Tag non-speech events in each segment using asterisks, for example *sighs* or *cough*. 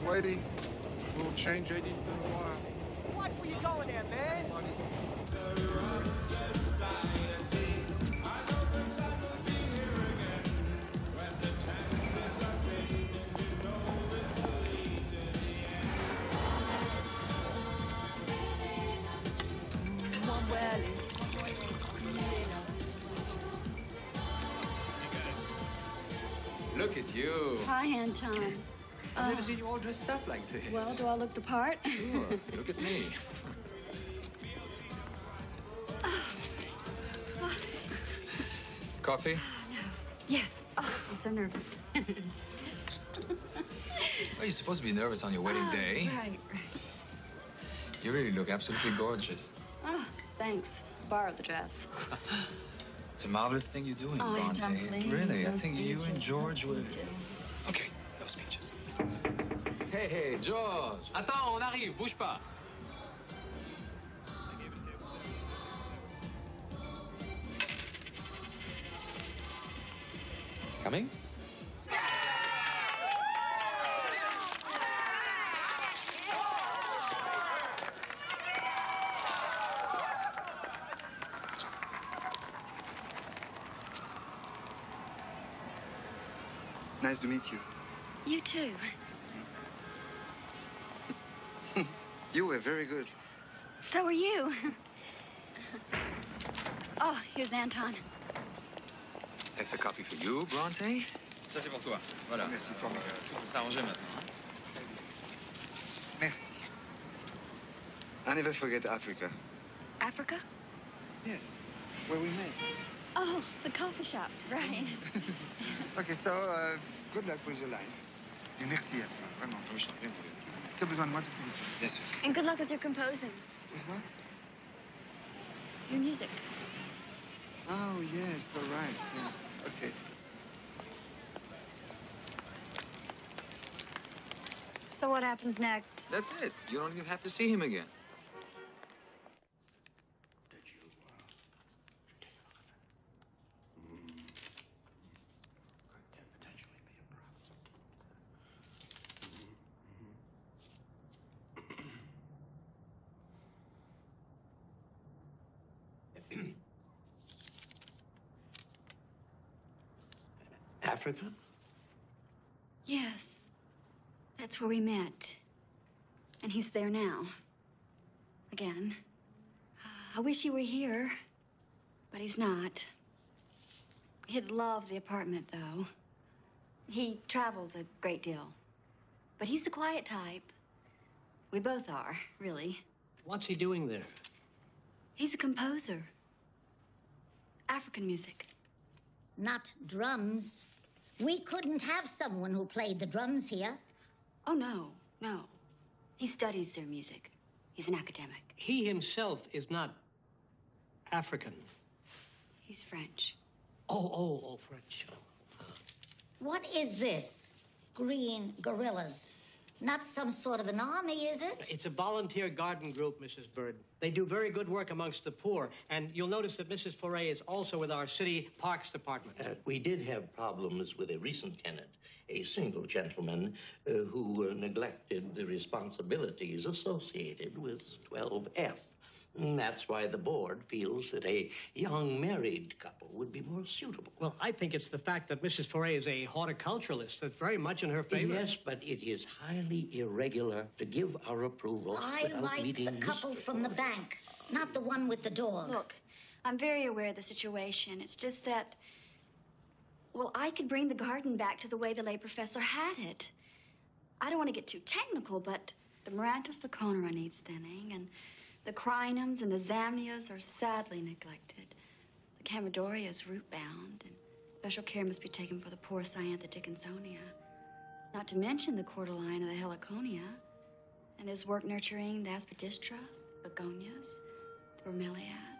change, lady. A little change ain't even been a while. Watch where you going there, man. Look at you. Hi, Anton. I've never uh, seen you all dressed up like this. Well, do I look the part? Sure. Look at me. Coffee? No. *sighs* yes. Oh, I'm so nervous. *laughs* Well, you're supposed to be nervous on your wedding Oh, day. Right, right. You really look absolutely gorgeous. Oh, thanks. Borrowed the dress. *laughs* It's a marvelous thing you're doing, Oh, please. Really, I no think you and George no would. Okay, no speeches. Hey, hey, George. Attends, on arrive, bouge pas. Coming? Nice to meet you. You too. You were very good. So were you. oh, here's Anton. That's a copy for you, Bronte. Ça, c'est pour toi. Voilà. Merci, pour Miguel. On va s'arranger maintenant. Merci. I never forget Africa. Africa? Yes, where we met. Oh, the coffee shop. Right. *laughs* Ok, so, uh, good luck with your life. Et merci à toi, vraiment. Je suis bien pour les Tu as besoin de moi tout le temps. Bien sûr. and good luck with your composing. With what? Your music. Oh, yes, all right, yes. Okay. So what happens next? That's it. You don't even have to see him again. Africa? Yes. That's where we met. And he's there now. Again. I wish he were here, but he's not. He'd love the apartment, though. He travels a great deal. But he's the quiet type. We both are, really. What's he doing there? He's a composer. African music. Not drums. We couldn't have someone who played the drums here. Oh, no, no. He studies their music. He's an academic. He himself is not African. He's French. Oh, oh, oh, French. What is this? Green Guerillas. Not some sort of an army, is it? It's a volunteer garden group, Mrs. Bird. They do very good work amongst the poor. And you'll notice that Mrs. Fauré is also with our city parks department. Uh, we did have problems with a recent tenant, a single gentleman uh, who uh, neglected the responsibilities associated with 12F. And that's why the board feels that a young married couple would be more suitable. Well, I think it's the fact that Mrs. Fauré is a horticulturalist that's very much in her favor. Yes, but it is highly irregular to give our approval I without like meeting the Mr. couple from the bank, not the one with the dog. Look, I'm very aware of the situation. It's just that, well, I could bring the garden back to the way the lay professor had it. I don't want to get too technical, but the Marantus leuconeura needs thinning, and the crinums and the zamias are sadly neglected. The Chamaedorea is root bound, and special care must be taken for the poor Cyantha dickinsonia. Not to mention the cordyline of the heliconia, and his work nurturing the aspidistra, begonias, the.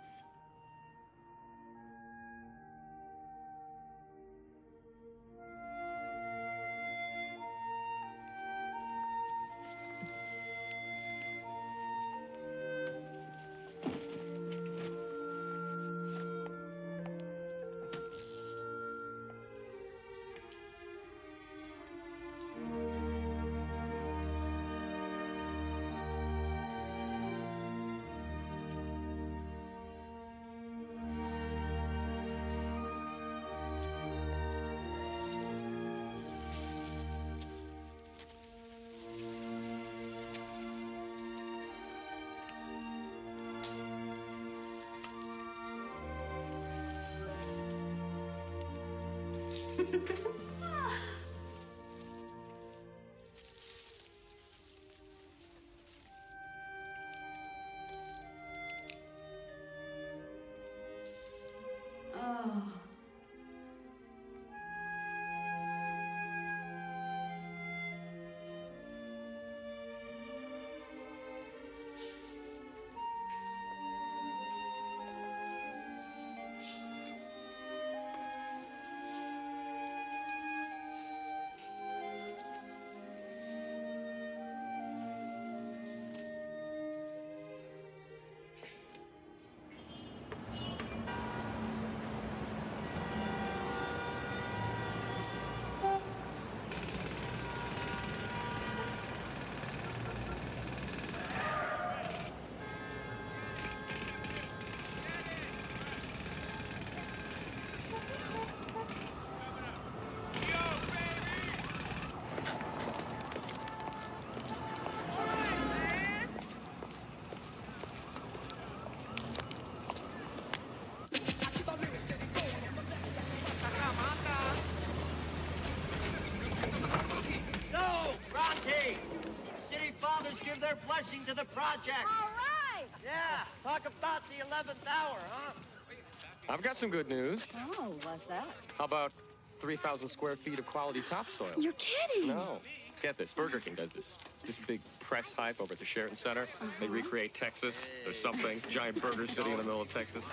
I've got some good news. Oh, what's that? How about 3,000 square feet of quality topsoil? You're kidding. No. Get this. Burger King does this. This big press hype over at the Sheraton Center. They uh-huh. recreate Texas or something. Giant burger city in the middle of Texas.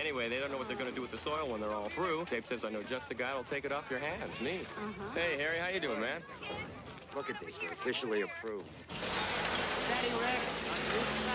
Anyway, they don't know what they're going to do with the soil when they're all through. Dave says, I know just the guy who'll take it off your hands. Me. Uh-huh. Hey, Harry, how you doing, man? Look at this. We're officially approved. Steady, Rick.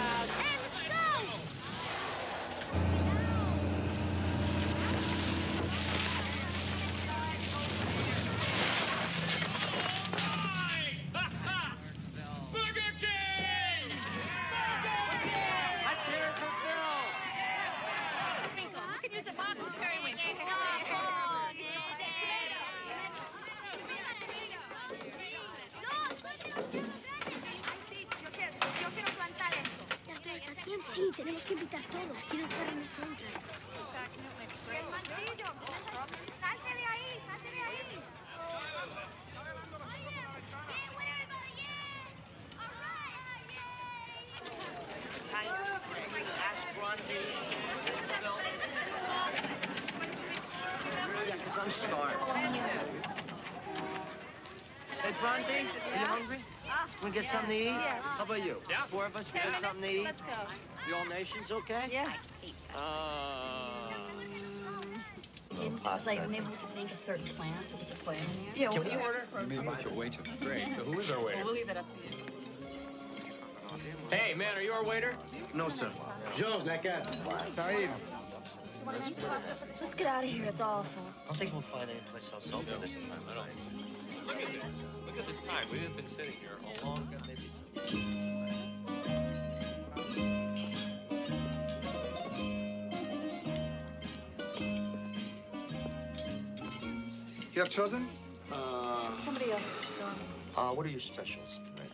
Sí, tenemos que invitar todos, si no para nosotras. Salte de ahí, salte de ahí. Ask Bronte. Yeah, because I'm starved. Hey, Bronte, are you hungry? Want to get something to eat? How about you? Yeah. Four of us, we get something to eat? Let's go. You all nations okay? Yeah. Uh, Like, maybe we could think of certain plants that we could in there. Yeah, what do you order for? I'm not your waiter. Great. So who is our waiter? We'll leave it up to you. Hey, man, are you our waiter? No, sir. Georges, la carte. T'arrives. Let's get out of here. It's awful. I don't think we'll find any place else open this time. I don't. Look at this. Look at this time. We have been sitting here a long time. You have chosen? Uh, Somebody else go. Uh, what are your specials tonight?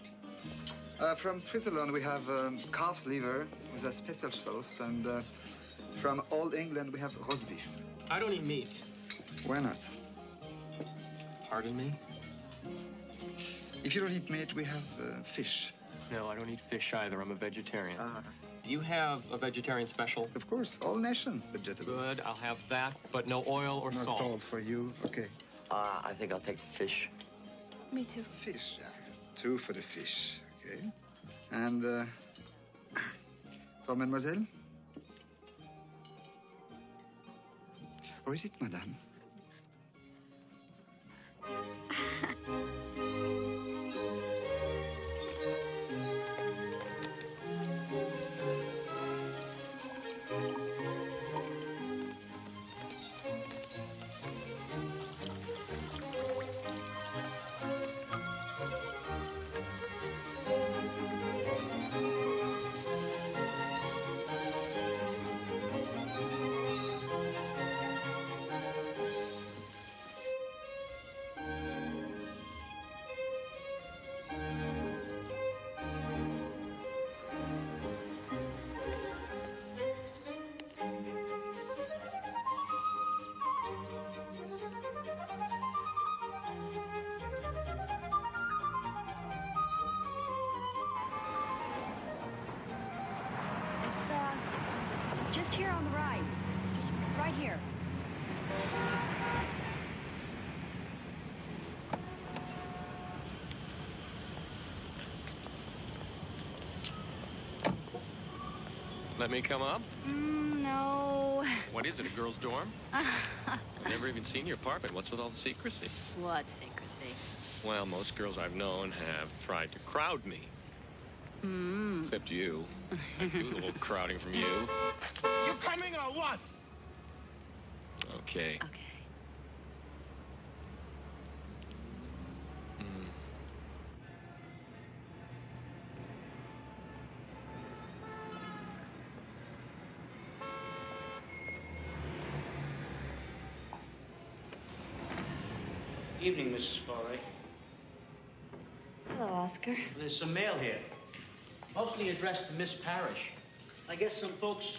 Uh, from Switzerland, we have um, calf's liver with a special sauce, and uh, from Old England, we have roast beef. I don't eat meat. Why not? pardon me? If you don't eat meat, we have uh, fish. No, I don't eat fish either. I'm a vegetarian. Ah, Do you have a vegetarian special? of course, all nations vegetables. Good. I'll have that, but no oil or No salt. salt for you. Okay. Uh, I think I'll take the fish. Me too. Fish. Two for the fish. Okay. And uh, *clears throat* for mademoiselle? Or is it madame? *laughs* Let me come up? Mm, no. *laughs* What is it, a girl's dorm? I've *laughs* never even seen your apartment. What's with all the secrecy? what secrecy? Well, most girls I've known have tried to crowd me. Hmm. Except you. I do a little crowding from you. You coming or what? Okay. Okay. Oscar. There's some mail here. Mostly addressed to Miss Parrish. I guess some folks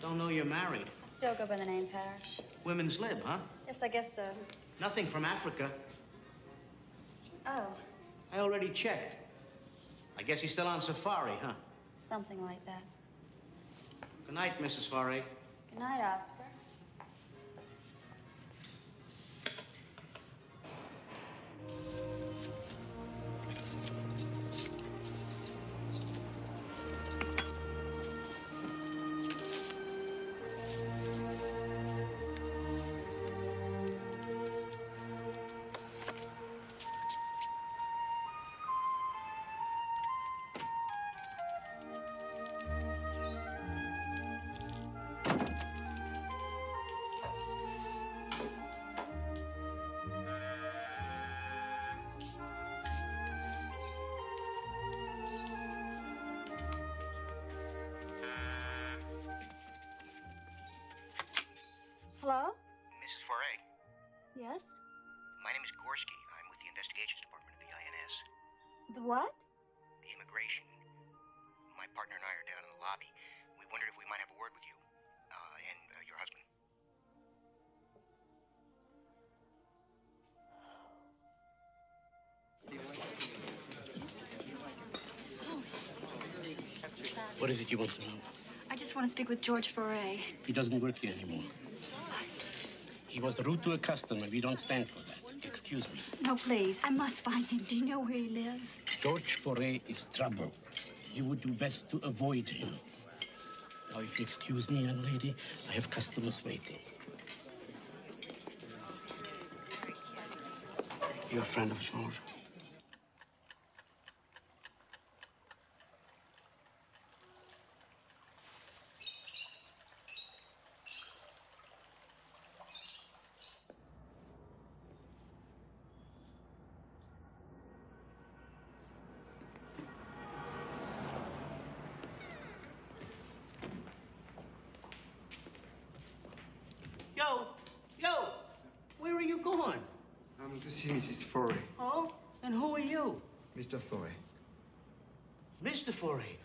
don't know you're married. I still go by the name Parrish. Women's lib, huh? Yes, I guess so. Nothing from Africa. Oh, I already checked. I guess he's still on safari, huh? something like that. Good night, Mrs. Foley. Good night, Oscar. Hello? What? Immigration. My partner and I are down in the lobby. We wondered if we might have a word with you. Uh, and uh, your husband. What is it you want to know? I just want to speak with George Fauré. He doesn't work here anymore. He was rude to a customer. We don't stand for that. Excuse me. No, please. I must find him. Do you know where he lives? George Fauré is trouble. You would do best to avoid him. Now, if you excuse me, young lady, I have customers waiting. You're a friend of George. Yo, yo, where are you going? I'm to see Mrs. Fauré. Oh, and who are you? Mr. Fauré. Mr. Fauré.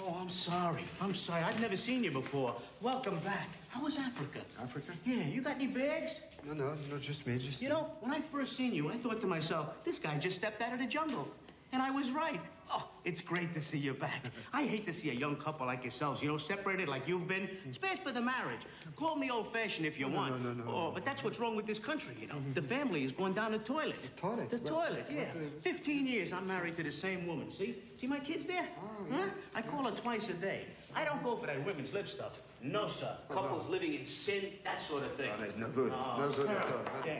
Oh, I'm sorry. I'm sorry. I've never seen you before. Welcome back. How was Africa? Africa? Yeah, you got any bags? No, no, no, just me, just You know, when I first seen you, I thought to myself, this guy just stepped out of the jungle. And I was right. Oh, it's great to see you back. I hate to see a young couple like yourselves, you know, separated like you've been. It's bad for the marriage. Call me old-fashioned if you No, want. no, no, no, Oh, but that's what's wrong with this country, you know. The *laughs* family is going down the toilet. The toilet? The toilet, yeah. Fifteen years I'm married to the same woman. See? See my kids there? Oh, huh? yes. I call her twice a day. I don't go for that women's lib stuff. No, sir. Oh, Couples living in sin, that sort of thing. Oh, that's no good. Oh, No good at all, huh? Yeah.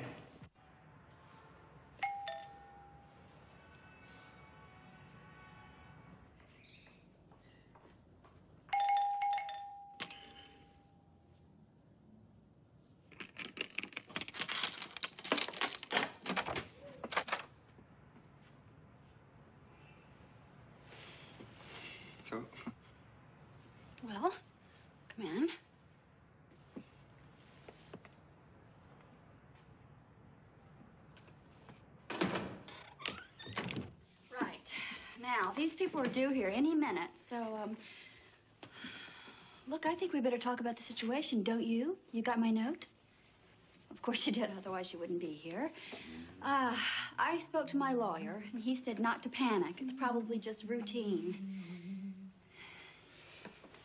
So, Well, come in. Right. Now, these people are due here any minute, so, um. Look, I think we better talk about the situation, don't you? You got my note? Of course you did, otherwise you wouldn't be here. Uh, I spoke to my lawyer, and he said not to panic. It's probably just routine.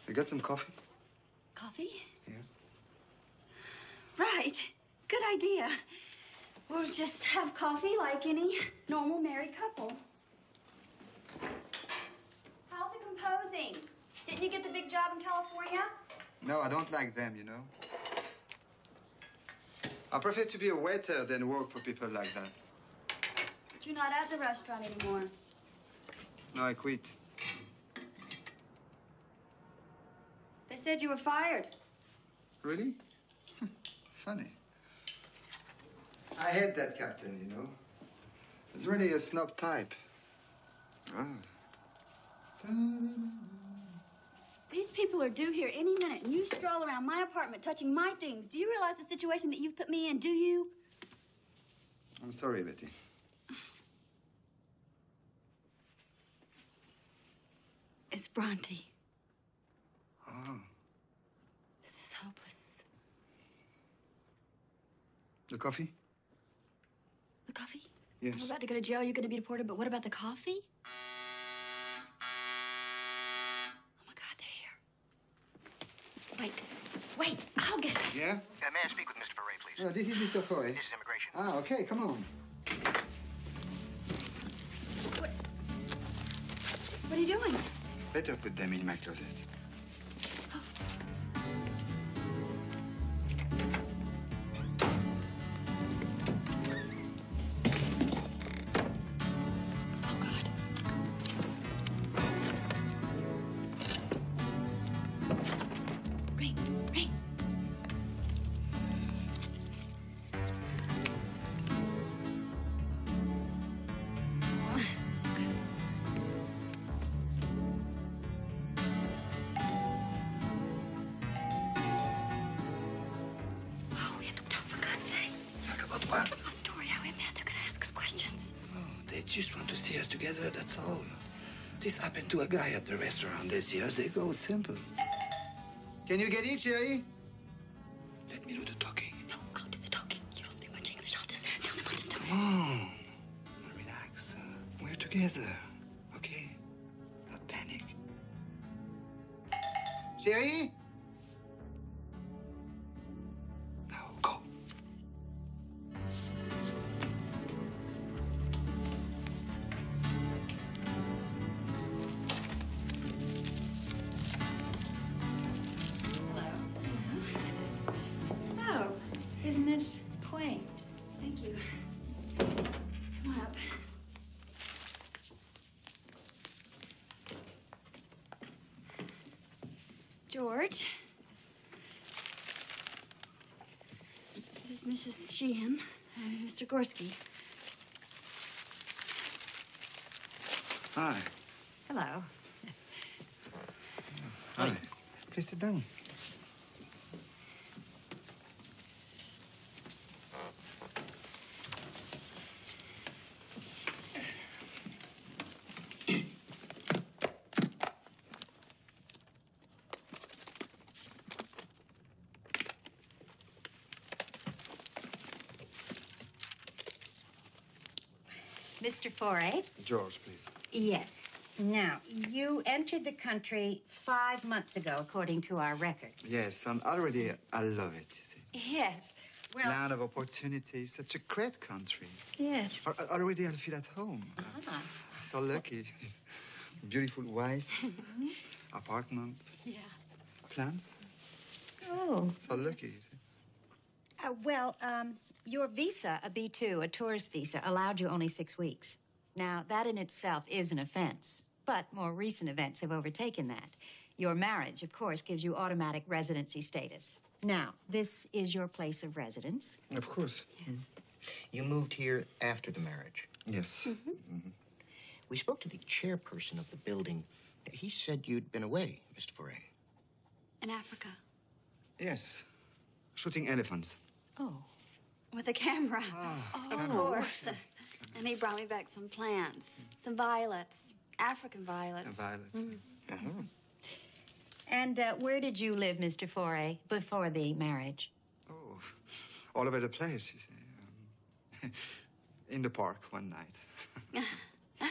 you got some coffee? Coffee? Yeah. Right. Good idea. We'll just have coffee like any normal married couple. How's it composing? Didn't you get the big job in California? No, I don't like them, you know. I prefer to be a waiter than work for people like that. But you're not at the restaurant anymore. No, I quit. They said you were fired. Really? Funny. I hate that captain, you know. It's really a snob type. Ah. These people are due here any minute, and you stroll around my apartment touching my things. Do you realize the situation that you've put me in? Do you? I'm sorry, Betty. It's Bronte. Oh. This is hopeless. The coffee? The coffee? Yes. I'm about to go to jail. You're going to be deported. But what about the coffee? Oh my God, they're here. Wait, wait. I'll get it. Yeah? Uh, may I speak with Mr. Fauré, please? Oh, this is Mr. Foy. This is immigration. Ah, okay, come on. What, What are you doing? Better put them in my closet. Together, that's all. This happened to a guy at the restaurant this years ago. Simple. Can you get in, Jerry? And Hi. Hello. Hi. Please sit down. Mr. Fauré? George, please. Yes. Now, you entered the country five months ago, according to our records. Yes, and already I love it. Yes. Well, Land of opportunity, such a great country. yes. Al- al- Already I feel at home. Ah. So lucky. Beautiful wife, *laughs* apartment, Yeah. plans. Oh. So lucky. Uh, well, um, your visa, a B2, a tourist visa, allowed you only six weeks. Now, that in itself is an offense, but more recent events have overtaken that. Your marriage, of course, gives you automatic residency status. Now, this is your place of residence. Of course. Yes. Mm-hmm. You moved here after the marriage. Yes. Mm-hmm. Mm-hmm. We spoke to the chairperson of the building. He said you'd been away, Mr. Fauré. In Africa. Yes. Shooting elephants. Oh. With a camera. Ah, of camera. course. And he brought me back some plants, some violets, African violets. And violets. Mm. Uh-huh. And uh, where did you live, Mr. Fauré, before the marriage? Oh, all over the place. Um, *laughs* in the park one night. *laughs* *laughs*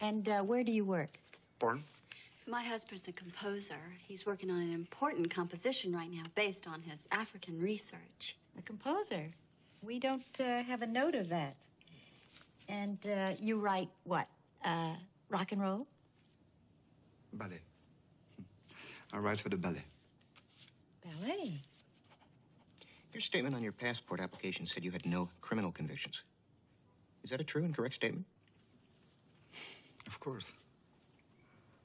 And uh, where do you work? Porn? My husband's a composer. He's working on an important composition right now based on his African research. A composer? We don't uh, have a note of that. And uh, you write what? Uh, rock and roll? Ballet. I write for the ballet. Ballet? Your statement on your passport application said you had no criminal convictions. Is that a true and correct statement? Of course.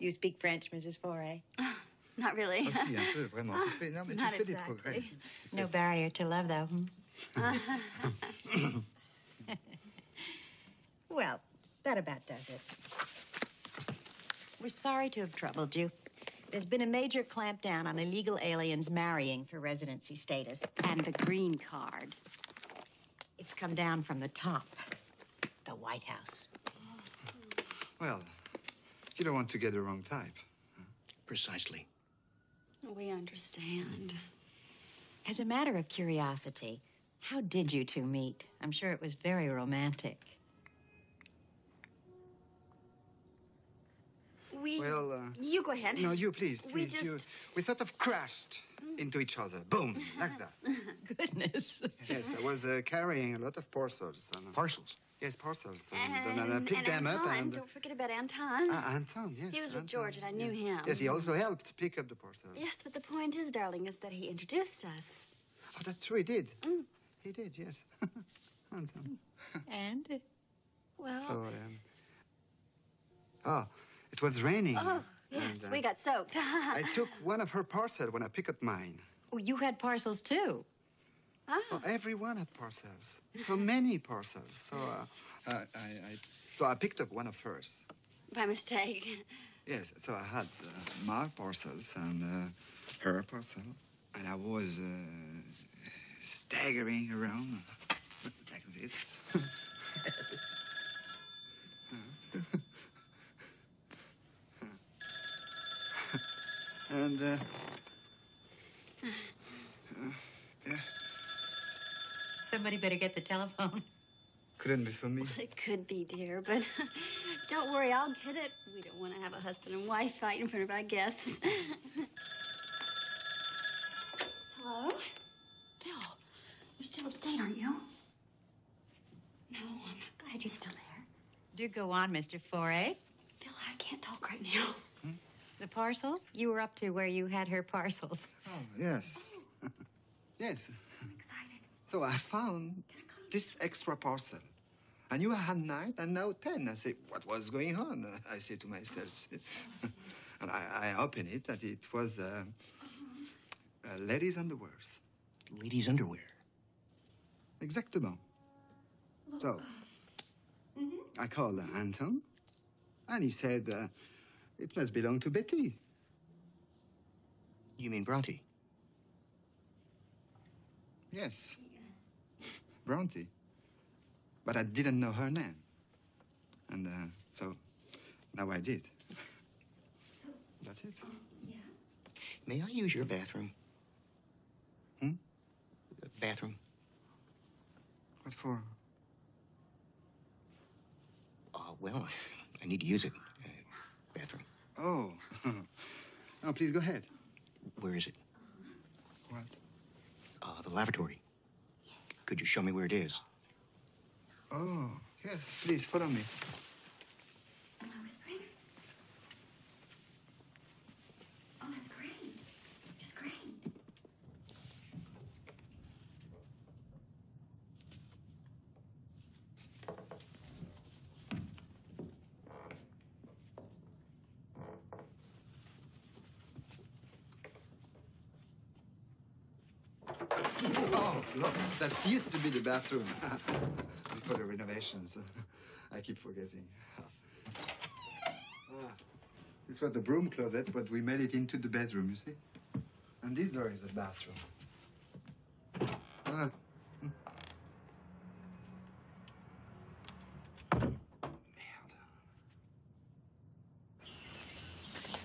You speak French, Mrs. Fauré? *laughs* Not really. Ah, si, un peu, vraiment. *laughs* Tu fais, non, mais tu Not fais des exactly. progrès. No barrier to love, though. hmm? *laughs* well, that about does it. We're sorry to have troubled you. There's been a major clampdown on illegal aliens marrying for residency status. And the green card. It's come down from the top. The White House. Well, you don't want to get the wrong type. Precisely. We understand. As a matter of curiosity, how did you two meet? I'm sure it was very romantic. We. Well, uh, you go ahead. No, you please, We please. You, just- we sort of crashed into each other. Boom, like that. *laughs* Goodness. Yes, I was uh, carrying a lot of parcels. And, uh, Parcels? Yes, parcels. And, And, then I picked and them Anton. up and... Don't forget about Anton. Ah, Anton, yes. He was with George, and I knew yes. him. Yes, he also helped pick up the parcels. Yes, but the point is, darling, is that he introduced us. Oh, that's true, he did. Mm. He did, yes. *laughs* Anton. *laughs* And? Well. So, um... Oh, it was raining. oh, yes, and, uh, we got soaked. *laughs* I took one of her parcels when I picked up mine. Oh, you had parcels too. Ah. Well, everyone had parcels. So many parcels. So, uh, I, I, I, so I picked up one of hers. By mistake. *laughs* Yes, so I had uh, my parcels and uh, her parcel, and I was uh, staggering around *laughs* like this. *laughs* and uh, uh, yeah, Somebody better get the telephone. couldn't be for me. Well, it could be, dear, but *laughs* don't worry, I'll get it. We don't want to have a husband and wife fight in front of our guests. *laughs* Hello? Bill, you're still upstate, aren't you? No, I'm not glad you're still there. Do go on, Mr. Fauré. Bill, I can't talk right now. Hmm? The parcels? You were up to where you had her parcels. Oh, yes. Oh. *laughs* yes. So I found this extra parcel. I knew I had nine and now ten. I said, what was going on? I said to myself. *laughs* and I, I opened it and it was uh, uh, ladies' underwears. Ladies' underwear. Exactement. So I called Anton and he said, uh, it must belong to Betty. You mean Bronte? Yes. Bronte. But I didn't know her name. And uh, so now I did. *laughs* That's it. Yeah. May I use your bathroom? Hmm? Uh, Bathroom? What for? Uh, well, I need to use it. Uh, bathroom. Oh. *laughs* oh, please go ahead. Where is it? What? Uh, the lavatory. Could you show me where it is? Oh, yes. Please follow me. Am I whispering? Oh, that's great. Just great. Oh, look, used to be the bathroom *laughs* before the renovations. *laughs* I keep forgetting. Ah, this was the broom closet, but we made it into the bedroom, you see? And this door is the bathroom. Ah.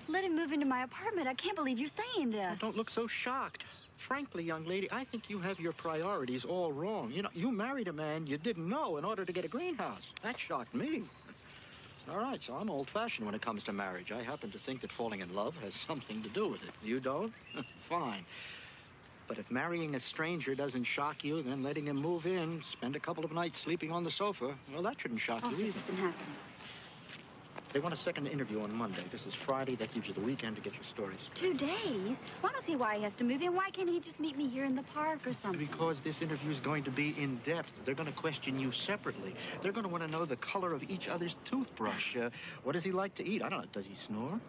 Let him move into my apartment. I can't believe you're saying this. Don't look so shocked. Frankly, young lady, I think you have your priorities all wrong. You know, you married a man you didn't know in order to get a greenhouse. That shocked me. All right, so I'm old-fashioned when it comes to marriage. I happen to think that falling in love has something to do with it. You don't? *laughs* Fine. But if marrying a stranger doesn't shock you, then letting him move in, spend a couple of nights sleeping on the sofa, well, that shouldn't shock Oh, you this either. isn't happening. They want a second interview on Monday. This is Friday. That gives you the weekend to get your stories. Two days? Well, I don't see why he has to move in. Why can't he just meet me here in the park or something? Because this interview is going to be in depth. They're going to question you separately. They're going to want to know the color of each other's toothbrush. Uh, what does he like to eat? I don't know. Does he snore?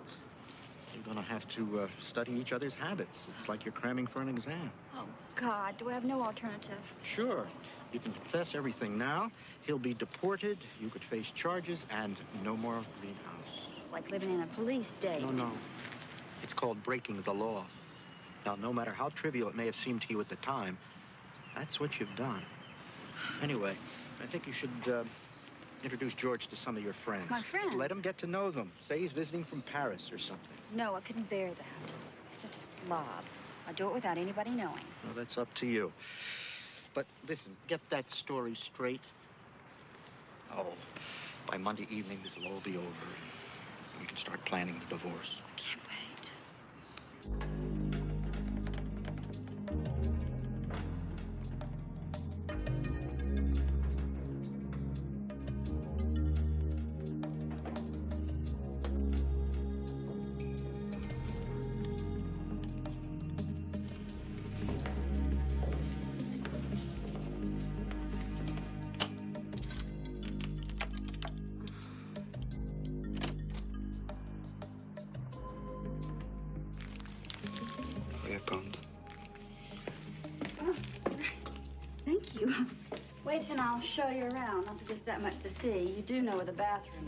You're going to have to uh, study each other's habits. It's like you're cramming for an exam. Oh, God, do I have no alternative? Sure. You can confess everything now. He'll be deported. You could face charges and no more greenhouse. It's like living in a police state. No, no. It's called breaking the law. Now, no matter how trivial it may have seemed to you at the time, that's what you've done. Anyway, I think you should uh, introduce George to some of your friends. My friends? Let him get to know them. Say he's visiting from Paris or something. No, I couldn't bear that. He's such a slob. I do it without anybody knowing. Well, that's up to you. But listen, get that story straight. Oh, by Monday evening, this will all be over. and We can start planning the divorce. I can't wait. I'll show you around. Not that there's that much to see. You do know where the bathroom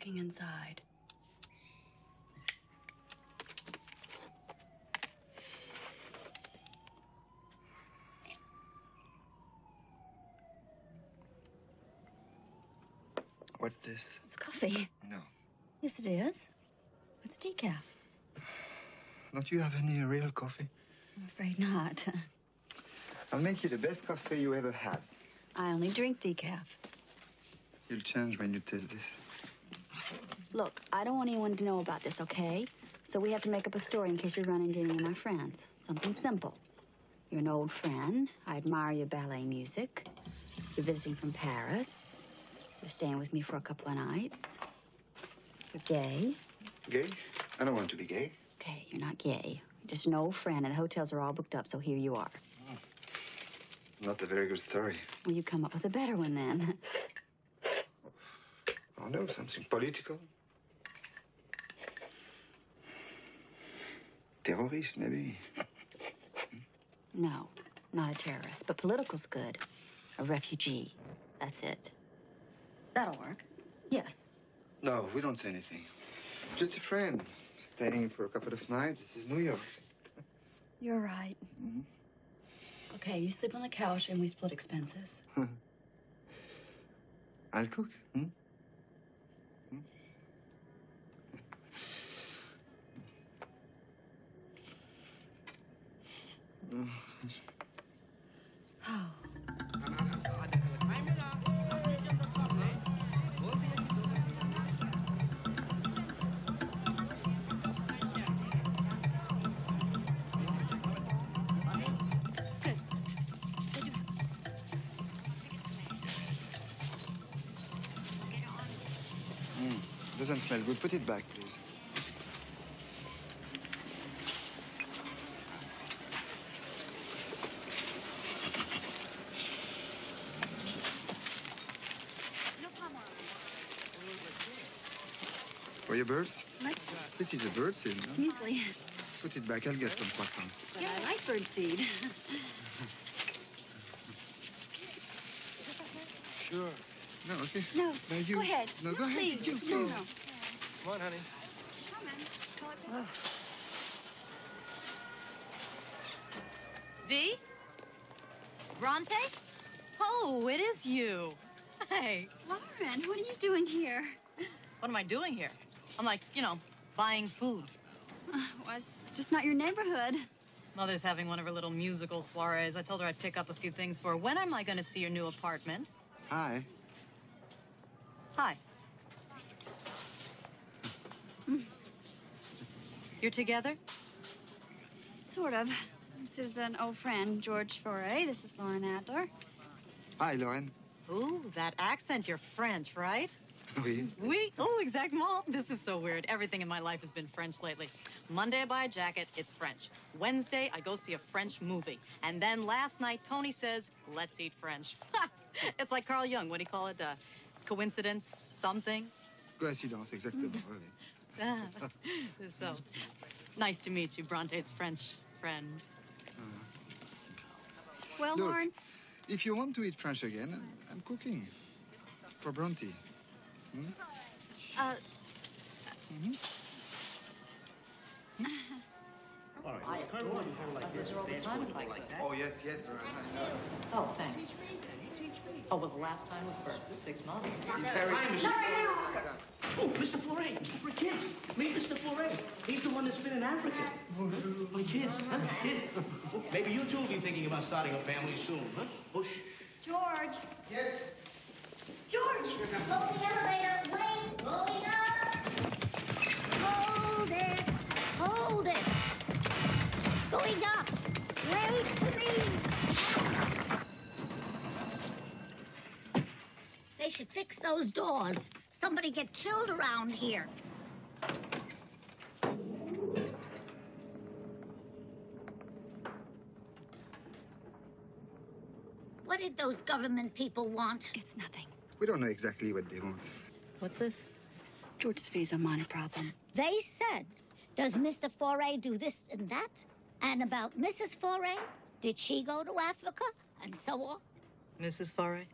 not smoking inside? What's this? It's coffee. No. Yes, it is. It's decaf. Don't you have any real coffee? I'm afraid not. *laughs* I'll make you the best coffee you ever had. I only drink decaf. You'll change when you taste this. I don't want anyone to know about this, okay? So we have to make up a story in case we run into any of my friends. Something simple. You're an old friend. I admire your ballet music. You're visiting from Paris. You're staying with me for a couple of nights. You're gay. Gay? I don't want to be gay. Okay, you're not gay. You're just an old friend, and the hotels are all booked up, so here you are. Oh, not a very good story. Well, you come up with a better one then. Oh, no, something political. Terrorist, maybe. No, not a terrorist, but political's good. A refugee. That's it. That'll work. Yes. No, we don't say anything. Just a friend. Staying for a couple of nights. This is New York. You're right. Okay, you sleep on the couch and we split expenses. *laughs* I'll cook. Hmm? Mm, doesn't smell good. Put it back, please. Your birds? What? This is a bird scene. It's no? muesli. Put it back. I'll get some croissants. But I like birdseed. Sure. No, okay. No, No, you. go ahead. No, go ahead. please. You, No, please. no. Come on, honey. Ugh. V? Bronte? Oh, it is you. Hey, Lauren, what are you doing here? what am I doing here? I'm like, you know, buying food. Uh, *sighs* well, it's just not your neighborhood. Mother's having one of her little musical soirees. I told her I'd pick up a few things for her. When am I going to see your new apartment? Hi. Hi. *sighs* You're together? Sort of. This is an old friend, George Fauré. This is Lauren Adler. Hi, Lauren. Ooh, that accent. You're French, right? Oui. Oui. Oh, exactement. This is so weird. Everything in my life has been French lately. Monday, I buy a jacket. It's French. Wednesday, I go see a French movie. And then last night, Tony says, let's eat French. *laughs* it's like Carl Jung. What do you call it? Uh, coincidence? Something? Coïncidence, exactement. oui. *laughs* So, nice to meet you, Bronte's French friend. Well, Look. Lauren, If you want to eat French again, I'm, I'm cooking. For Bronte. Hmm? Uh, Mhm. All right. I kind of adore want you cats. like this, all the dance time with like that. Oh, yes, yes, Oh, thanks. Oh, well, the last time was for six months. In Oh, Mr. Fauré, for kids. Meet Mr. Fauré. He's the one that's been in Africa. My kids, huh? Kids. Oh, Maybe you two will be thinking about starting a family soon, huh? Oh. George. Yes. George, to the elevator. Wait, going up. Hold it. Hold it. Going up. Wait, please. They should fix those doors. Somebody get killed around here. What did those government people want? It's nothing. We don't know exactly what they want. What's this? George's visa, minor problem. They said, does Mr. Fauré do this and that? And about Mrs. Fauré, did she go to Africa? And so on. Mrs. Fauré?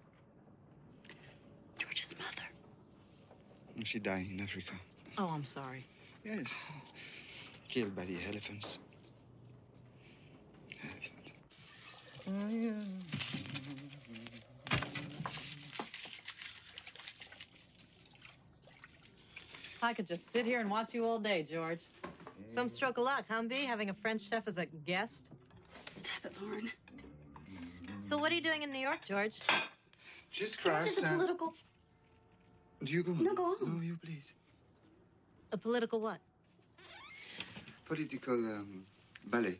George's mother. And She died in Africa. Oh, I'm sorry. Yes. Killed by the elephants. Oh, I could just sit here and watch you all day, George. Some stroke of luck, huh, B? Having a French chef as a guest? Stop it, Lauren. So what are you doing in New York, George? Just George Christ. is a political. Do you go? No, go on. No, you please. A political what? Political um, ballet.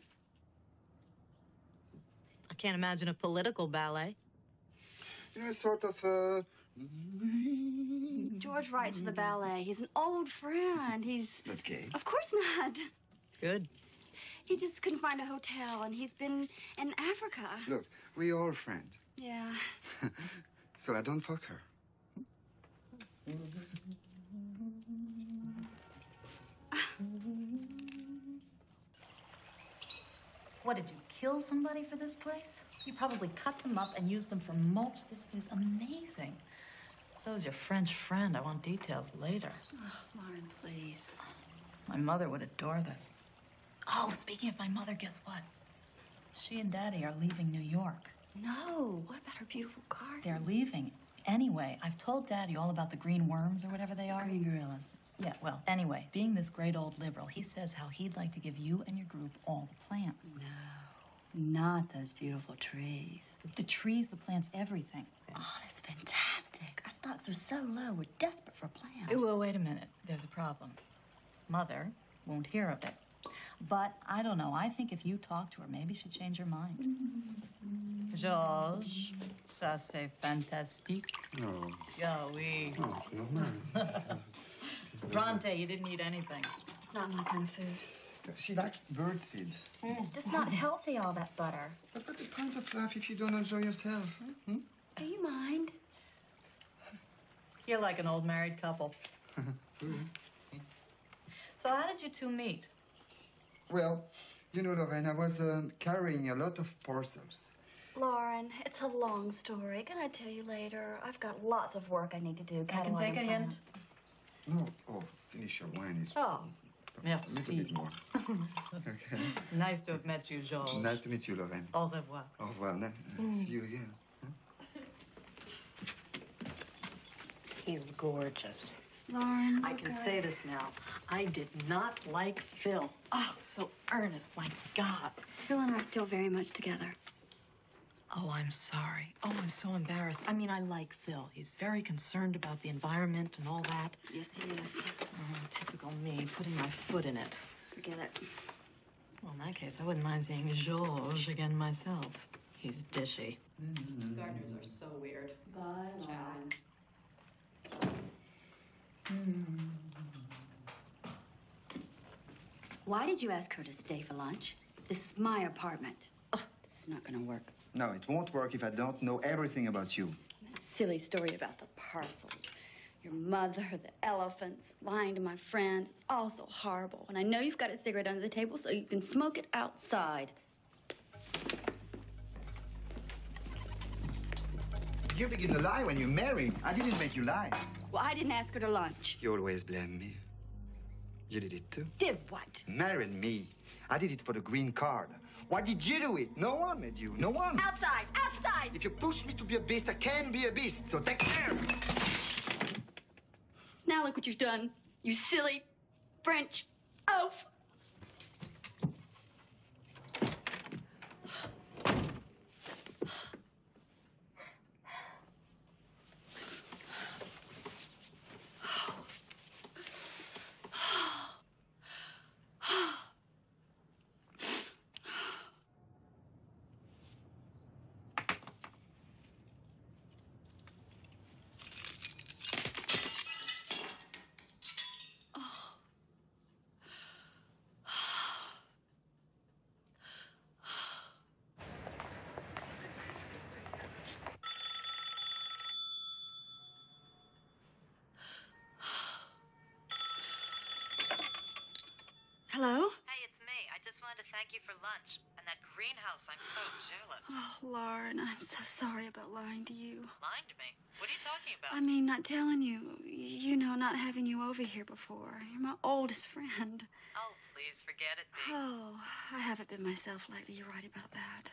I can't imagine a political ballet. You know, sort of. Uh, George writes for the mm-hmm. ballet. He's an old friend. He's. *laughs* not gay. Of course not. Good. He just couldn't find a hotel, and he's been in Africa. Look, we all friends. Yeah. *laughs* So I don't fuck her. What, did you kill somebody for this place? You probably cut them up and used them for mulch. This is amazing. So is your French friend. I want details later. Oh, Lauren, please. My mother would adore this. Oh, speaking of my mother, guess what? She and Daddy are leaving New York. No. What about her beautiful garden? They're leaving. Anyway, I've told Daddy all about the green worms or whatever they are. Green Guerillas. Yeah, well, anyway, being this great old liberal, he says how he'd like to give you and your group all the plants. No. Not those beautiful trees. The trees, the plants, everything. Oh, that's fantastic. Our stocks are so low. We're desperate for plants. Oh, well, wait a minute. There's a problem. Mother won't hear of it. But I don't know. I think if you talk to her, maybe she'd change her mind. *laughs* Georges, ça c'est fantastique. No. Yeah, oui. Oh, no, it's normal. *laughs* Bronte, you didn't eat anything. It's not my kind of food. She likes birdseed. It's just not healthy, all that butter. But what's the point of life if you don't enjoy yourself? Hmm? Do you mind? You're like an old married couple. *laughs* So how did you two meet? Well, you know, Lorraine, I was um, carrying a lot of parcels. Lauren, it's a long story. Can I tell you later? I've got lots of work I need to do. I can cataloging take a hint. No, oh, finish your wine. Is Oh, a little merci. *laughs* Okay. nice to have met you, Georges. Nice to meet you, Lorraine. Au revoir. Au revoir. na- Mm. See you again. He's gorgeous. Lauren, I can good. say this now. I did not like Phil. Oh, so earnest, my God. Phil and I are still very much together. Oh, I'm sorry. Oh, I'm so embarrassed. I mean, I like Phil. He's very concerned about the environment and all that. Yes, he is. Oh, typical me, putting my foot in it. Forget it. Well, in that case, I wouldn't mind seeing Georges again myself. He's dishy. Mm-hmm. Gardeners are so weird. Bye, Lauren. Hmm. Why did you ask her to stay for lunch? This is my apartment. Oh, this is not going to work. No, it won't work if I don't know everything about you. That silly story about the parcels. Your mother, the elephants, lying to my friends. It's all so horrible. And I know you've got a cigarette under the table so you can smoke it outside. You begin to lie when you marry. I didn't make you lie. Well, I didn't ask her to lunch. You always blame me. You did it too. Did what? Married me. I did it for the green card. Why did you do it? No one made you. No one. Outside! Outside! If you push me to be a beast, I can be a beast. So take care. Now look what you've done. You silly French oaf. Hello? Hey, it's me. I just wanted to thank you for lunch. And that greenhouse, I'm so jealous. Oh, Lauren, I'm so sorry about lying to you. Lying to me. What are you talking about? I mean, not telling you. You know, not having you over here before. You're my oldest friend. Oh, please forget it, Dee. Oh, I haven't been myself lately. You're right about that.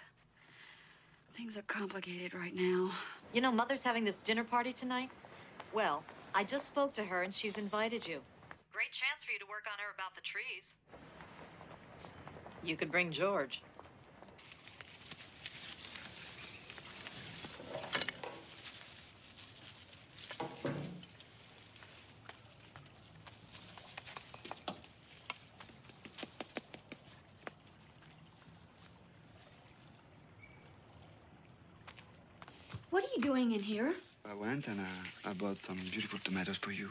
Things are complicated right now. You know, Mother's having this dinner party tonight. Well, I just spoke to her and she's invited you. Great chance for you to work on her about the trees. You could bring George. Doing in here? I went and uh, I bought some beautiful tomatoes for you.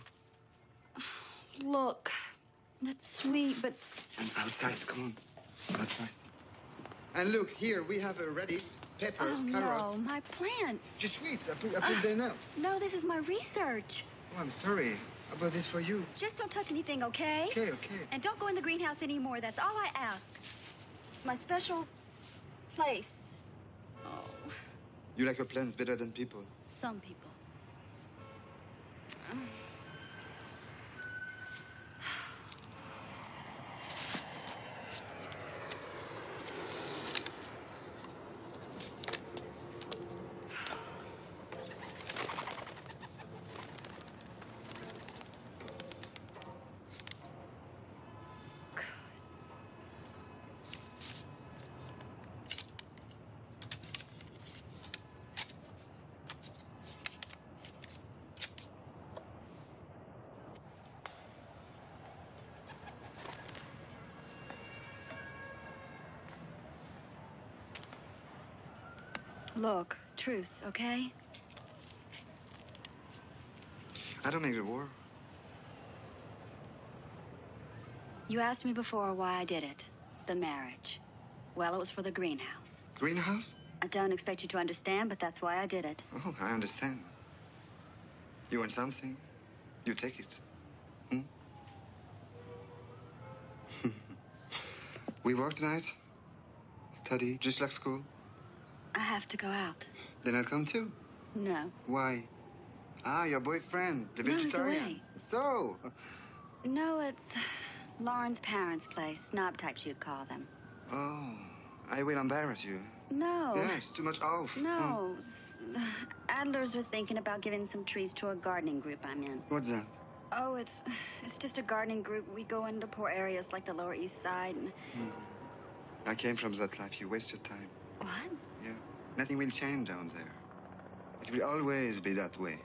Look, that's sweet, but And outside, come on. That's right. And look, here we have uh, radish, peppers, oh carrots. no, my plants. Just sweets. I put, I put them out. *gasps* No, this is my research. Oh, I'm sorry. I bought this for you. Just don't touch anything, okay? Okay, okay. And don't go in the greenhouse anymore. That's all I ask. It's my special place. Oh, You like your plans better than people. some people. Ah. Look, truce, okay? I don't make the war. You asked me before why I did it. The marriage. Well, it was for the greenhouse. Greenhouse? I don't expect you to understand, but that's why I did it. Oh, I understand. You want something? You take it. Hmm? *laughs* We work tonight? Study, just like school? I have to go out. Then I'll come too. No. Why? Ah, your boyfriend, the No, he's vegetarian. away. So, No, it's Lauren's parents' place. Snob types, you'd call them. oh, I will embarrass you. No. Yes, too much off. No. S- Adlers are thinking about giving some trees to a gardening group I'm in. What's that? Oh, it's it's just a gardening group. We go into poor areas like the Lower East Side and I came from that life. You wasted time. what? Nothing will change down there. It will always be that way.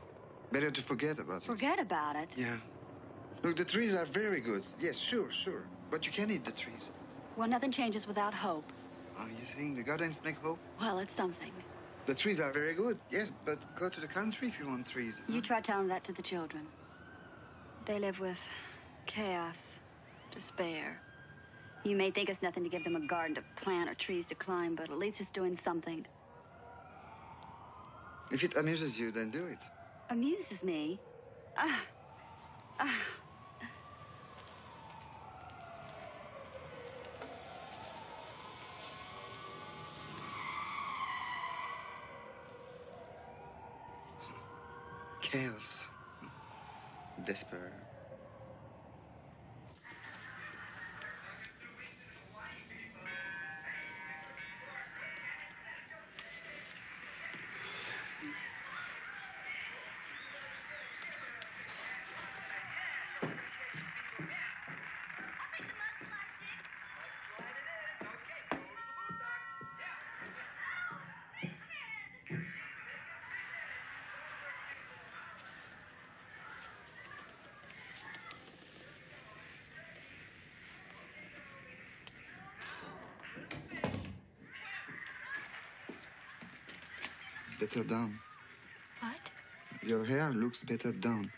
Better to forget about it. Forget about it. Yeah. Look, the trees are very good. Yes, sure, sure. But you can eat the trees. Well, nothing changes without hope. Oh, you think the gardens make hope? Well, it's something. The trees are very good. Yes, but go to the country if you want trees. You try telling that to the children. They live with chaos, despair. You may think it's nothing to give them a garden to plant or trees to climb, but at least it's doing something. If it amuses you, then do it. Amuses me. Ah. Ah. Chaos. Despair. Better down. What? Your hair looks better down.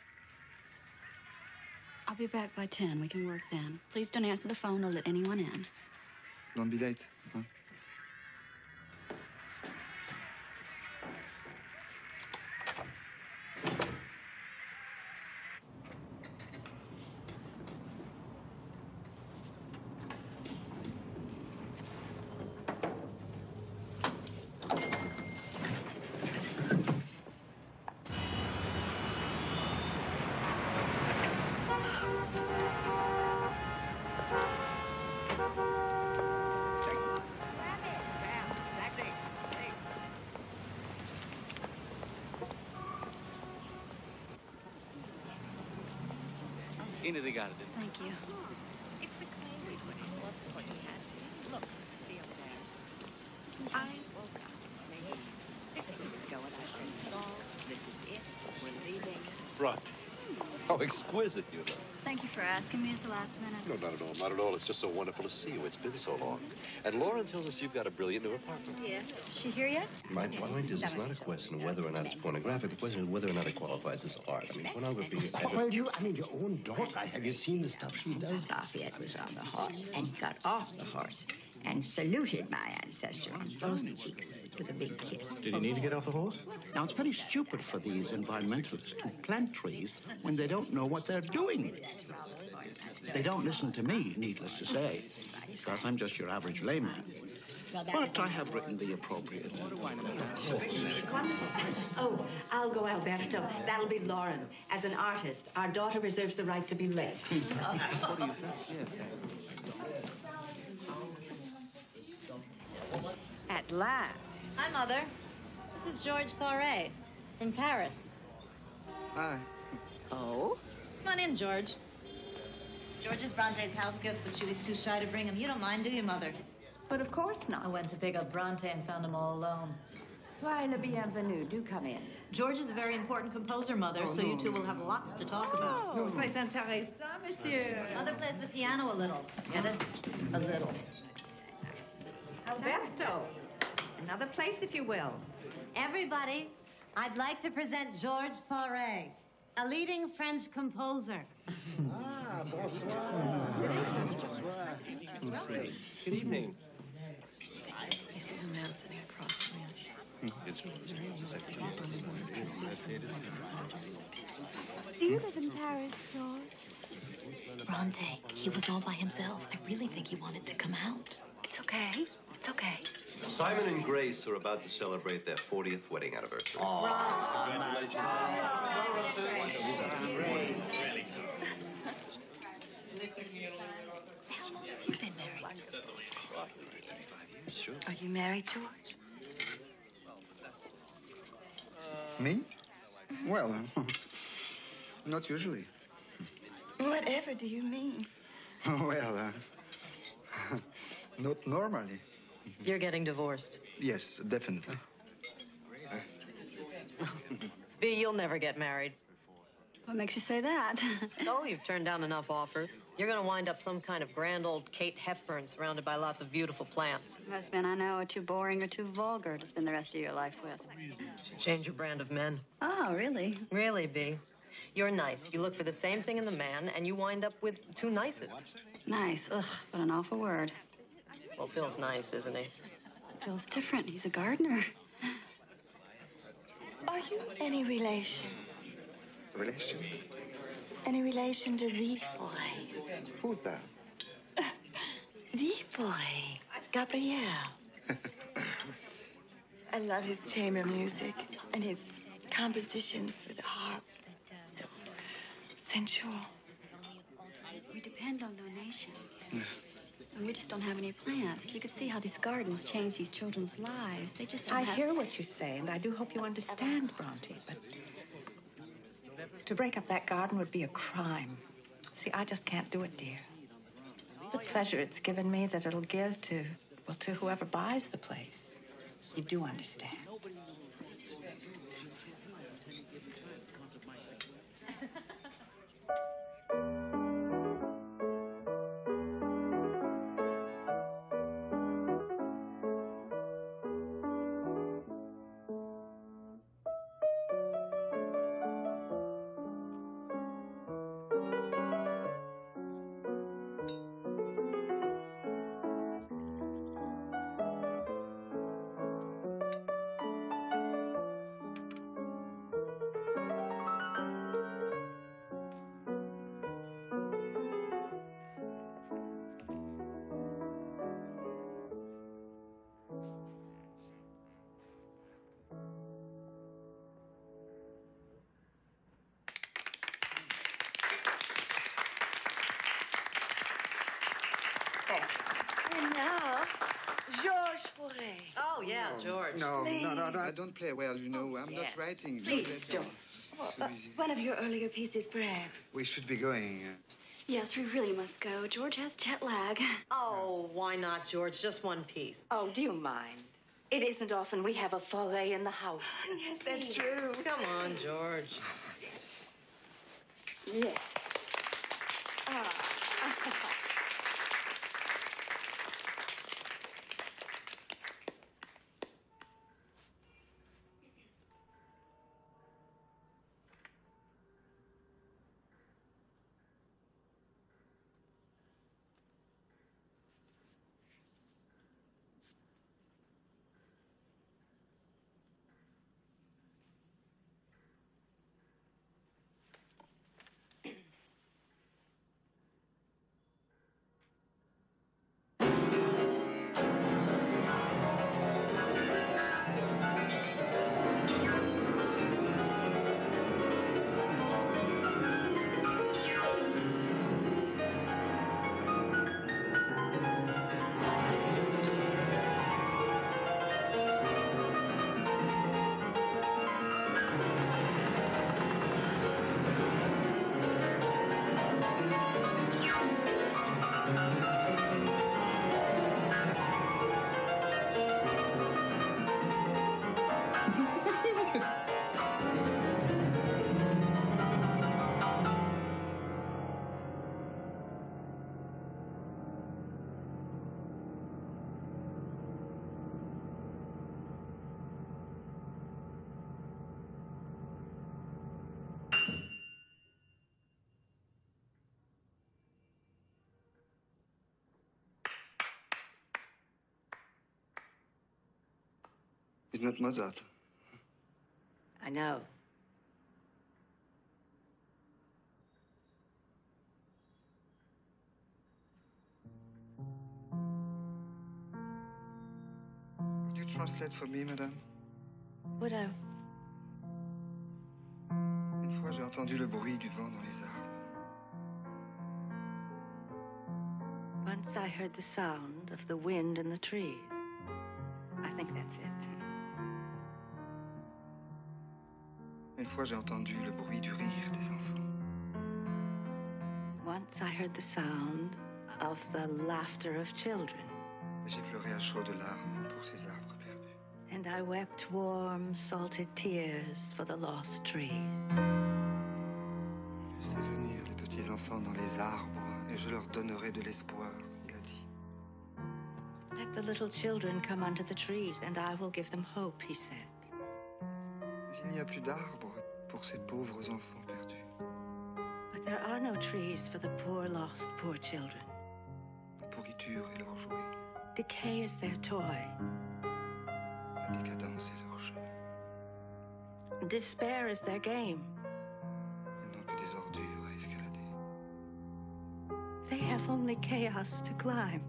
I'll be back by 10. We can work then. Please don't answer the phone or let anyone in. Don't be late. Huh? Into the garden. Thank you. It's the crazy way. What, what he had to. Look, see over there. I woke up maybe six weeks ago and I said, Saul, this is it. We're leaving. Right. How exquisite you look. Thank you for asking me at the last minute. No, not at all. Not at all. It's just so wonderful to see you. It's been so long. And Lauren tells us you've got a brilliant new apartment. Yes. Is she here yet? My point is, it's not a question of whether or not it's pornographic. The question is whether or not it qualifies as art. I mean, pornography is... Oh, well, you, I mean, your own daughter. Have you seen the stuff she does? Lafayette was on the horse and got off the horse and saluted my ancestor on both cheeks with a big kiss. Did he need to get off the horse? Now, it's very stupid for these environmentalists to plant trees when they don't know what they're doing. They don't listen to me, needless to say, because I'm just your average layman. But I have written the appropriate. Oh, I'll go, Alberto. That'll be Lauren. As an artist, our daughter reserves the right to be late. *laughs* what do you? At last. Hi, Mother. This is George Fauré from Paris. Hi. Oh? Come on in, George. George is Bronte's house gifts, but she was too shy to bring him. You don't mind, do you, Mother? But of course not. I went to pick up Bronte and found him all alone. Soyez le bienvenu. Do come in. George is a very important composer, Mother, Oh, so you two no, will have lots to talk about. Oh, très intéressant, monsieur. Mother plays the piano a little. Get it? A little. Alberto. Another place, if you will. Everybody, I'd like to present George Fauré, a leading French composer. Ah, bonsoir. Good evening. You see the man sitting across from Do you live in Paris, George? Bronte, he was all by himself. I really think he wanted to come out. It's okay. It's okay. Simon and Grace are about to celebrate their 40th wedding anniversary. You've you been married. Sure. Are you married, George? Me? Well, *laughs* not usually. Whatever do you mean? *laughs* well, uh, *laughs* not normally. Mm-hmm. You're getting divorced. Yes, definitely. *laughs* B, you'll never get married. What makes you say that? *laughs* Oh, you've turned down enough offers. You're going to wind up some kind of grand old Kate Hepburn surrounded by lots of beautiful plants. Most men I know are too boring or too vulgar to spend the rest of your life with. Should change your brand of men. Oh, really? Really, B. You're nice. You look for the same thing in the man, and you wind up with two nices. Nice. Ugh, what an awful word. Well, Phil's nice, isn't he? Phil's different. He's a gardener. Are you any relation? Relation? Any relation to the boy? Who's that? The boy, Gabriel. *laughs* I love his chamber music and his compositions for the harp. So sensual. We depend on donations. And we just don't have any plants. If you could see how these gardens change these children's lives, they just don't I have... hear what you say, and I do hope you understand, Bronte, but to break up that garden would be a crime. See, I just can't do it, dear. The pleasure it's given me that it'll give to, well, to whoever buys the place. You do understand. Don't play well, you know. I'm yes. not writing. Please, Don't let George. one of your earlier pieces, perhaps. We should be going. uh, Yes, we really must go. George has jet lag. *laughs* Oh, why not, George? Just one piece. Oh, do you mind? It isn't often we have a Fauré in the house. *laughs* Yes, that's true. Come on, George. Yes. Isn't my daughter? I know. Could you translate for me, madame? Widow. Uh, Une fois, j'ai entendu le bruit du vent dans les arbres. Once I heard the sound of the wind in the trees. Fois, j'ai entendu le bruit du rire des enfants. Once I heard the sound of the laughter of children. J'ai pleuré à chaudes larmes pour ces arbres perdus. And I wept warm, salted tears for the lost trees. Laissez venir les petits enfants dans les arbres et je leur donnerai de l'espoir, il a dit. Let the little children come unto the trees, and I will give them hope, he said. Il n'y a plus d'arbres pour ces pauvres enfants perdus. But there are no trees for the poor, lost, poor children. La pourriture est leur jouet. Decay is their toy. La décadence est leur jeu. Despair is their game. Ils n'ont que des ordures à escalader. They have only chaos to climb.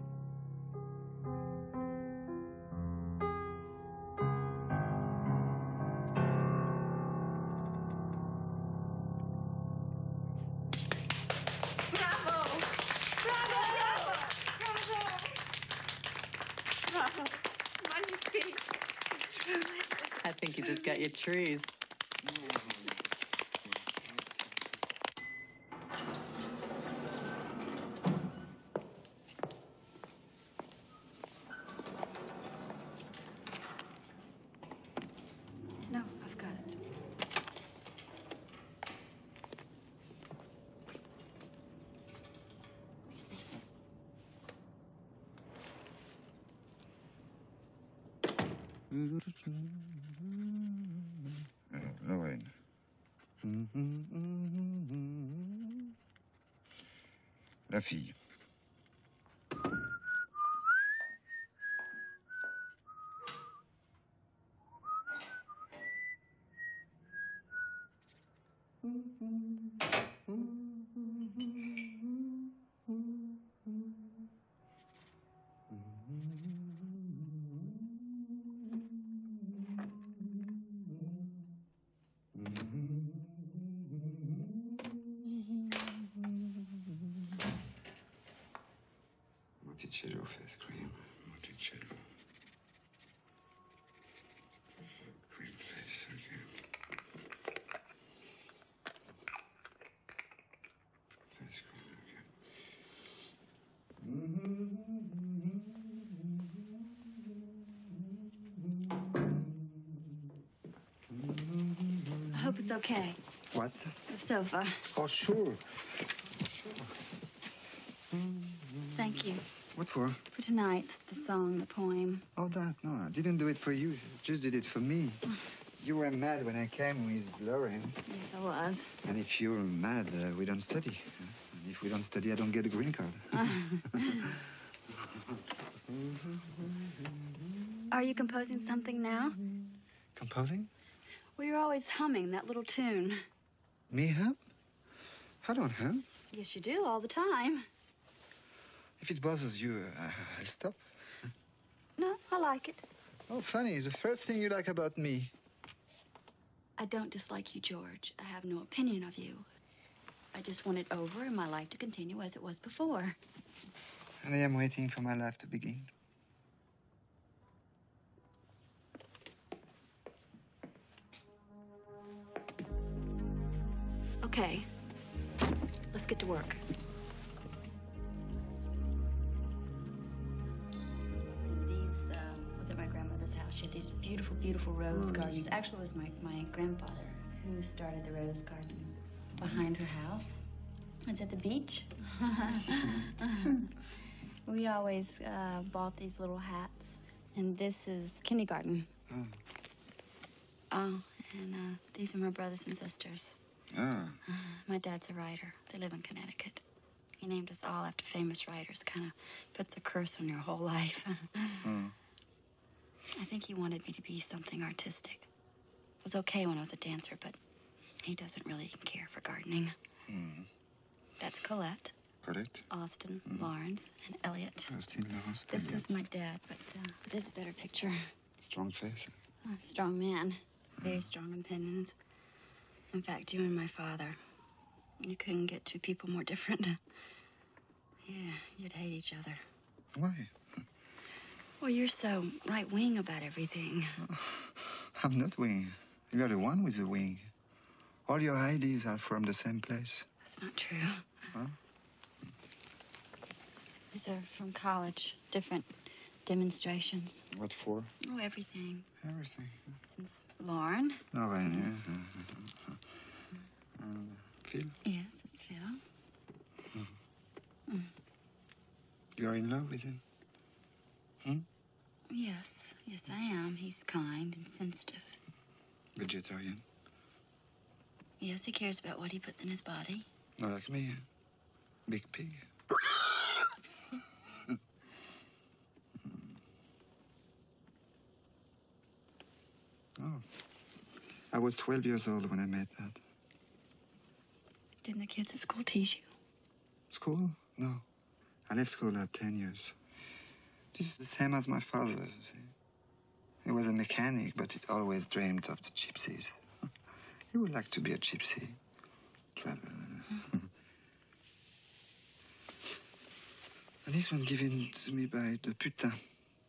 Trees. La fille. What? The sofa. Oh, sure. Thank you. What for? For tonight, the song, the poem. Oh, that? No, I didn't do it for you. Just did it for me. You were mad when I came with Lauren. Yes, I was. And if you're mad, uh, we don't study. And if we don't study, I don't get a green card. *laughs* Are you composing something now? Composing? Well, you're always humming that little tune. Me hum? I don't hum. Yes, you do, all the time. If it bothers you, uh, I'll stop. No, I like it. Oh, funny. It's the first thing you like about me. I don't dislike you, George. I have no opinion of you. I just want it over and my life to continue as it was before. And I am waiting for my life to begin. Okay. Let's get to work. These, was at my grandmother's house. She had these beautiful, beautiful rose gardens. Actually, it was my, my grandfather who started the rose garden behind her house. It's at the beach. *laughs* we always uh, bought these little hats. And this is kindergarten. Oh. Oh, and uh, these are my brothers and sisters. Ah. *sighs* Uh, my dad's a writer. They live in Connecticut. He named us all after famous writers. Kind of puts a curse on your whole *laughs* life. Oh. I think he wanted me to be something artistic. It was okay when I was a dancer, but he doesn't really care for gardening. Hmm. That's Colette, Correct? Austin, Lawrence, and Elliot. Austin, Lawrence, This Elliot. is my dad, but uh, is a better picture. Strong face. *laughs* Strong man. Very strong opinions. In fact, you and my father, you couldn't get two people more *laughs* different. Yeah, you'd hate each other. Why? Well, you're so right wing about everything. *laughs* I'm not wing. You're the one with the wing. All your ideas are from the same place. That's not true. Huh? These are from college. Different demonstrations. What for? Oh, everything. Everything. Since Lauren. Lorraine, yeah. Phil, Yes, it's Phil. Mm-hmm. Mm. you're in love with him? Hmm? Yes, yes, I am. He's kind and sensitive. Vegetarian? Yes, he cares about what he puts in his body. Not like me. huh? Big pig. *laughs* oh. I was 12 years old when I made that. Didn't the kids at school tease you? School? No. I left school at 10 years. This is the same as my father. you see. He was a mechanic, but he always dreamed of the gypsies. *laughs* he would like to be a gypsy. Travel. *laughs* and this one given to me by the putain.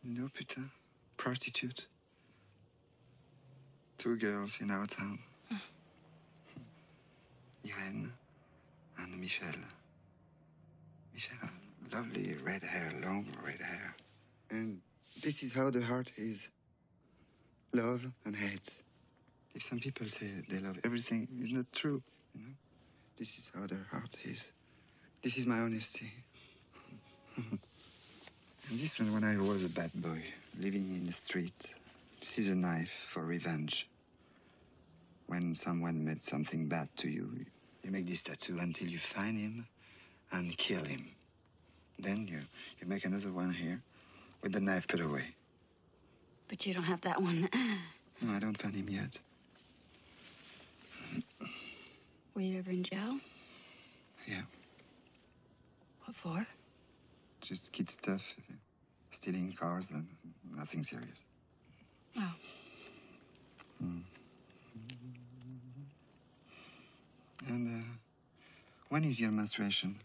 You know putain? Prostitute. Two girls in our town. Hmm. *laughs* Irene Michelle. Michelle, lovely red hair, long red hair. And this is how the heart is love and hate. If some people say they love everything, it's not true. You know? This is how their heart is. This is my honesty. *laughs* and this one when I was a bad boy, living in the street. This is a knife for revenge. When someone made something bad to you, you make this tattoo until you find him and kill him. Then you, you make another one here with the knife put away. But you don't have that one. *laughs* No, I don't find him yet. Were you ever in jail? Yeah. What for? Just kid stuff, stealing cars, and nothing serious. Oh. Hmm. And uh, when is your menstruation?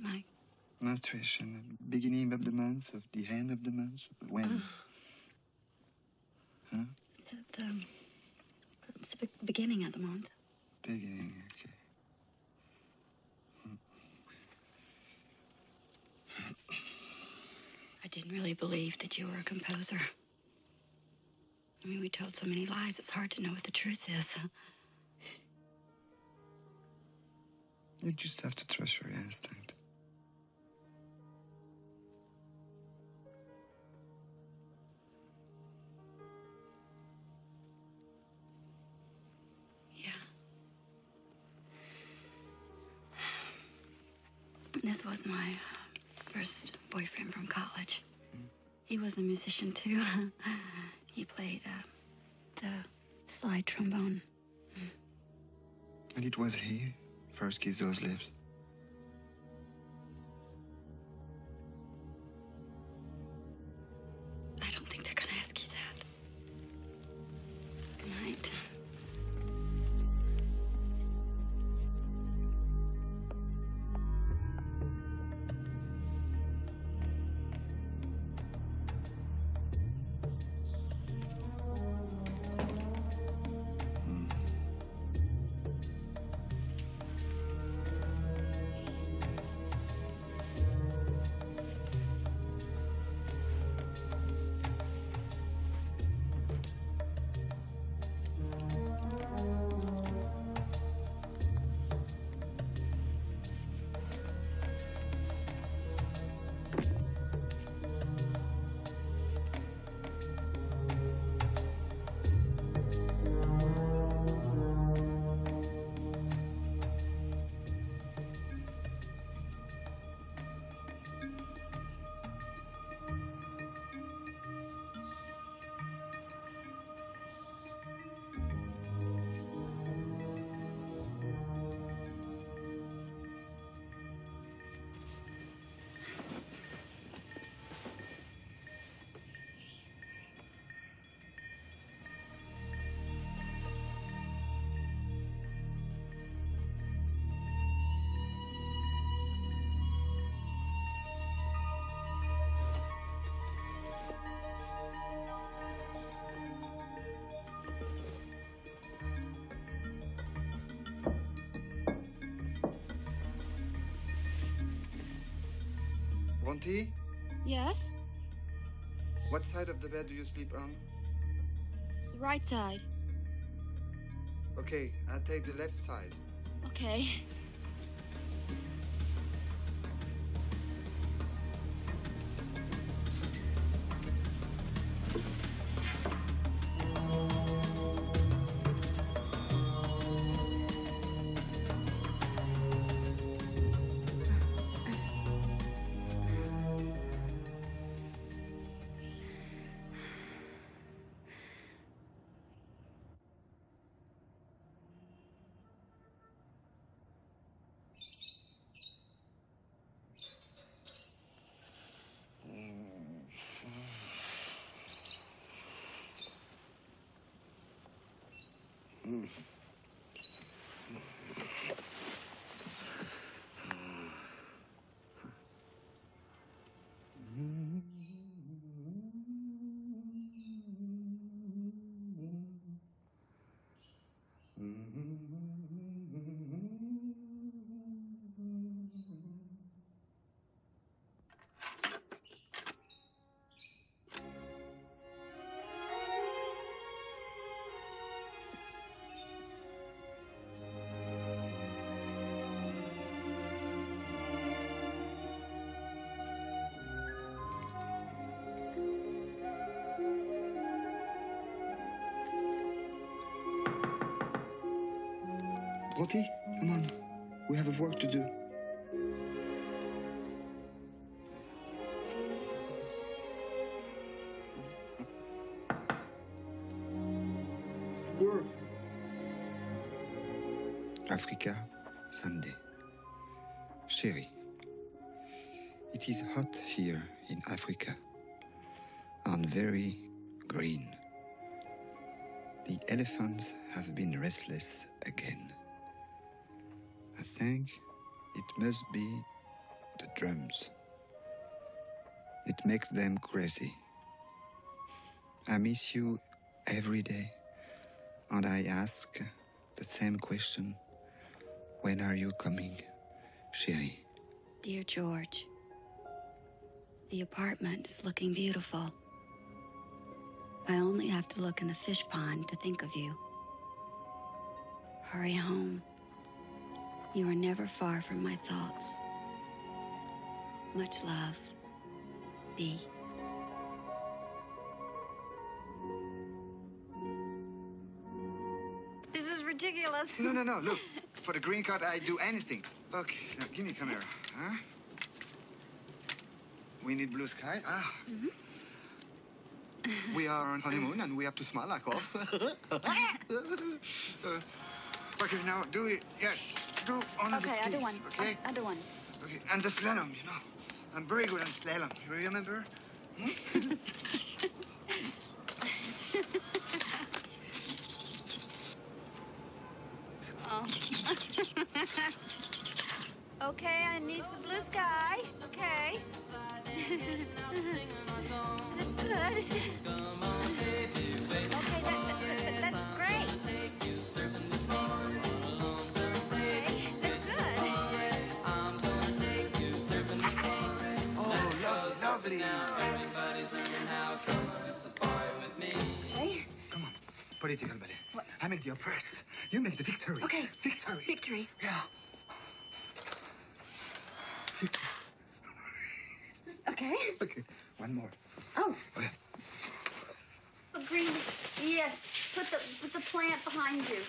My. Menstruation, uh, beginning of the month, of the end of the month, when? Uh. Huh? It's at the. It's the beginning of the month. Beginning, okay. I didn't really believe that you were a composer. I mean, we told so many lies, it's hard to know what the truth is. You just have to trust your instinct. Yeah. This was my uh, first boyfriend from college. He was a musician too. *laughs* he played uh, the slide trombone. And it was he first kiss those lips. Side of the bed do you sleep on? The right side. Okay, I'll take the left side. Okay. Auntie, come on. We have a work to do. Work. Africa, Sunday. Sherry, it is hot here in Africa and very green. The elephants have been restless again. Think it must be the drums. It makes them crazy. I miss you every day, and I ask the same question When are you coming, Chérie? Dear George, the apartment is looking beautiful. I only have to look in the fish pond to think of you. Hurry home. You are never far from my thoughts. Much love. B. This is ridiculous. No, no, no. Look, *laughs* for the green card, I'd do anything. Okay, now give me a camera. Huh? We need blue sky. Ah. We are on honeymoon and we have to smile, *laughs* of course. *laughs* uh, okay, now do it. Yes, do on Okay, the other skis. one. Okay. O- other one. Okay, and the slalom, you know. I'm very good at slalom. You remember? Hmm? *laughs* I make the oppressed. You make the victory. Okay. Victory. Victory. Yeah. Victory. Okay. Okay, one more. Oh. Okay. Put green. Yes. Put the put the plant behind you.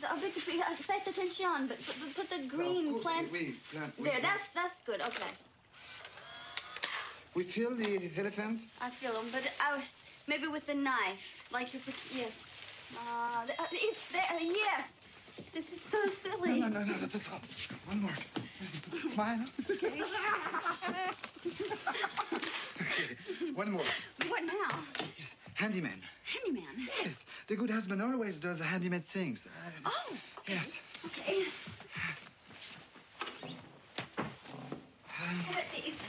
The, uh, uh, faites attention, but put, put the green course, plant. we plant- we there, plant. that's that's good. Okay, We feel the elephants. I feel them, but I, maybe with the knife, like you. Yes. Uh, th- uh, uh, yes. This is so silly. No, no, no, no, that's all. One more. Smile. Okay. One more. what now? Handyman. Handyman. Yes, the good husband always does handyman things. Oh. Yes. Okay *sighs* it, please.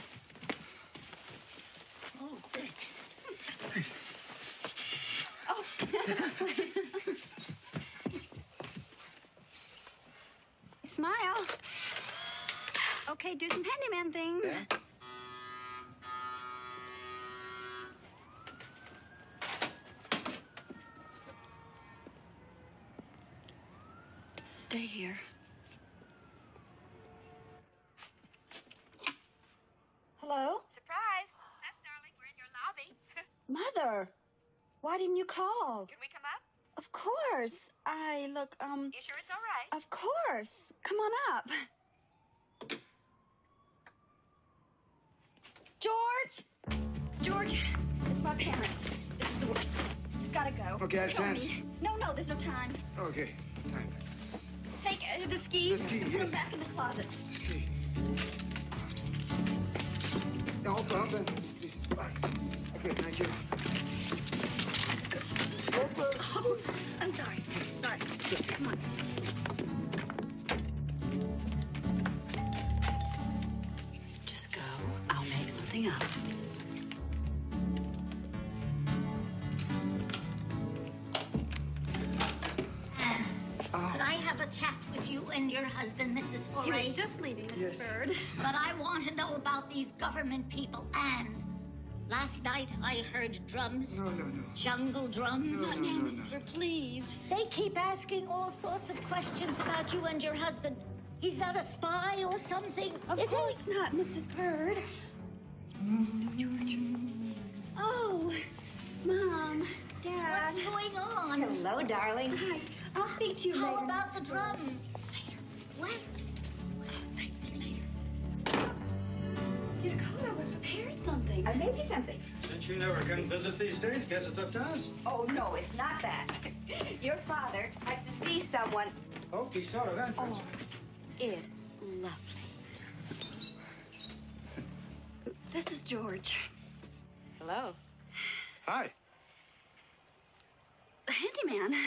Oh, great. Oh. Smile. Okay, do some handyman things. Yeah? Stay here. Hello? Surprise! That's darling. We're in your lobby. *laughs* Mother, why didn't you call? Can we come up? Of course. I look, um, You sure it's all right? of course. Come on up. *laughs* George! George, it's my parents. This is the worst. Gotta go. Okay, I'll Kill change. me. No, no, there's no time. Okay, time. Take uh, the skis The skis, and put them back in the closet. Ski. No, hold on, then. Okay, thank you. Oh, I'm sorry. Sorry. Come on. Just go. I'll make something up. He just leaving, Mrs. Yes. Bird. But I want to know about these government people. and... last night I heard drums. No, no, no. Jungle drums. No, no, no, no. Mister, please. They keep asking all sorts of questions about you and your husband. He's not a spy or something, Of is course not, Mrs. Bird. George. Oh, Mom. Dad. What's going on? Hello, darling. Hi. I'll speak to you How later. How about the Mrs. Bird. drums? What? Your Dakota, we're preparing something. I made you something. Since you never come visit these days, guess it's up to us. Oh, no, it's not that. *laughs* Your father had to see someone. Hokey sort of entrance. Oh, it's lovely. This is George. Hello. Hi. The handyman.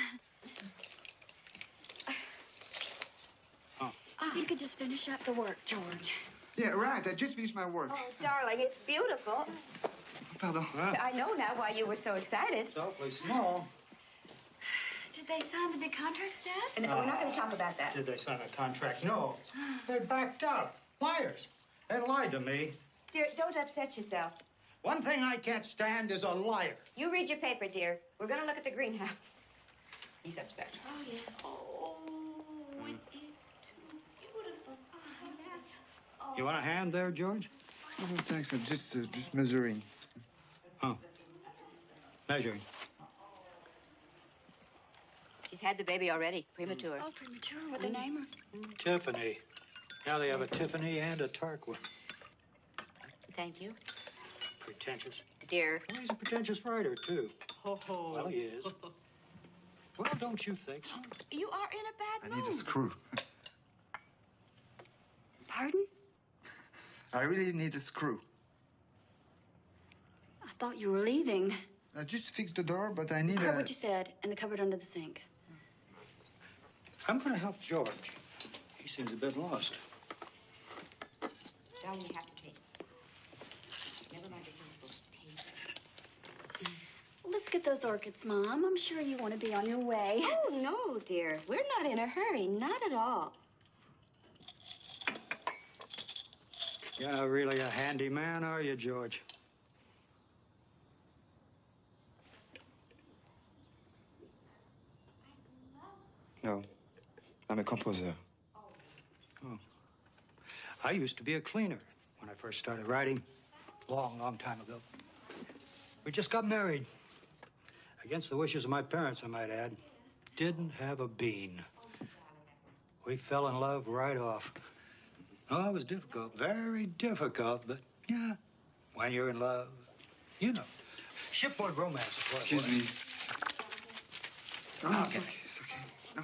Oh. If you could just finish up the work, George. Yeah, right. I just finished my work. Oh, darling, it's beautiful. Pardon. I know now why you were so excited. It's awfully small. Did they sign the big contracts, Dad? And we're not going to talk about that. Did they sign a contract? No. *gasps* They backed out. Liars. They lied to me. Dear, don't upset yourself. One thing I can't stand is a liar. You read your paper, dear. We're going to look at the greenhouse. He's upset. Oh, yes. Oh, it is too beautiful. You want a hand there, George? Oh, thanks. I'm just, uh, just measuring. Huh. Measuring. She's had the baby already, premature. Oh, premature. What they name her? Tiffany. Now they have a Tiffany and a Tarquin. Thank you. Pretentious. Dear. Well, he's a pretentious writer, too. Ho ho. Well, he is. Well, don't you think so? You are in a bad I mood. need a screw. Pardon? I really need a screw. I thought you were leaving. I just fixed the door, but I need I heard a. what you said in the cupboard under the sink. I'm going to help George. He seems a bit lost. Darling, you have to taste it. Never mind the principles. Taste it. Well, let's get those orchids, Mom. I'm sure you want to be on your way. Oh, no, dear. We're not in a hurry. Not at all. You're not really a handy man, are you, George? No, I'm a composer. Oh. I used to be a cleaner when I first started writing. Long, long time ago. We just got married. Against the wishes of my parents, I might add. Didn't have a bean. We fell in love right off. Oh, it was difficult. Very difficult, but yeah, when you're in love, you know. Shipboard romance is what Excuse me. Oh, Okay. okay. It's okay. Oh.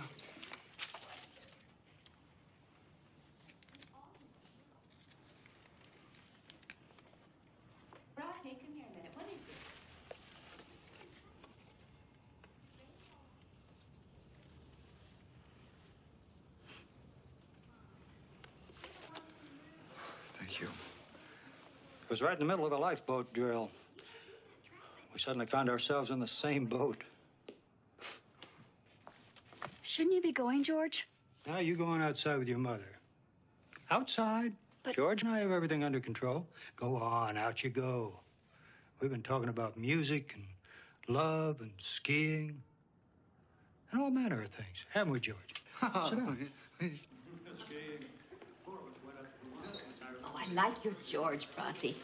Rodney, come here a minute. What is this? Thank you. It was right in the middle of a lifeboat drill. We suddenly found ourselves in the same boat. Shouldn't you be going, George? Now you're going outside with your mother. Outside? But... George and I have everything under control. Go on, out you go. We've been talking about music and love and skiing and all manner of things, haven't we, George? *laughs* Sit down. *laughs* I like your George, Bronte.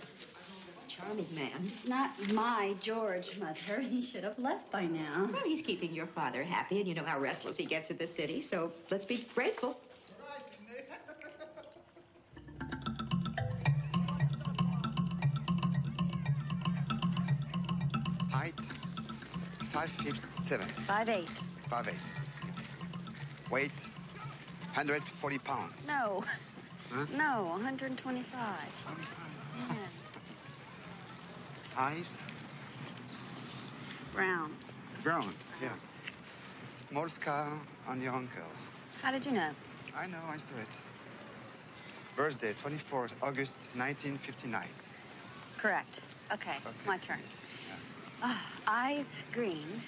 Charming man. It's not my George, Mother. *laughs* He should have left by now. Well, he's keeping your father happy, and you know how restless he gets in the city, so let's be grateful. Height, five feet seven. Five eight. Five eight. Weight, 140 pounds. No. *laughs* Huh? No, 125. Yeah. Eyes, Brown. brown. Yeah. Small scar on your ankle. How did you know? I know, I saw it. Birthday, 24th August 1959. Correct. Okay, my turn. Ah, eyes green.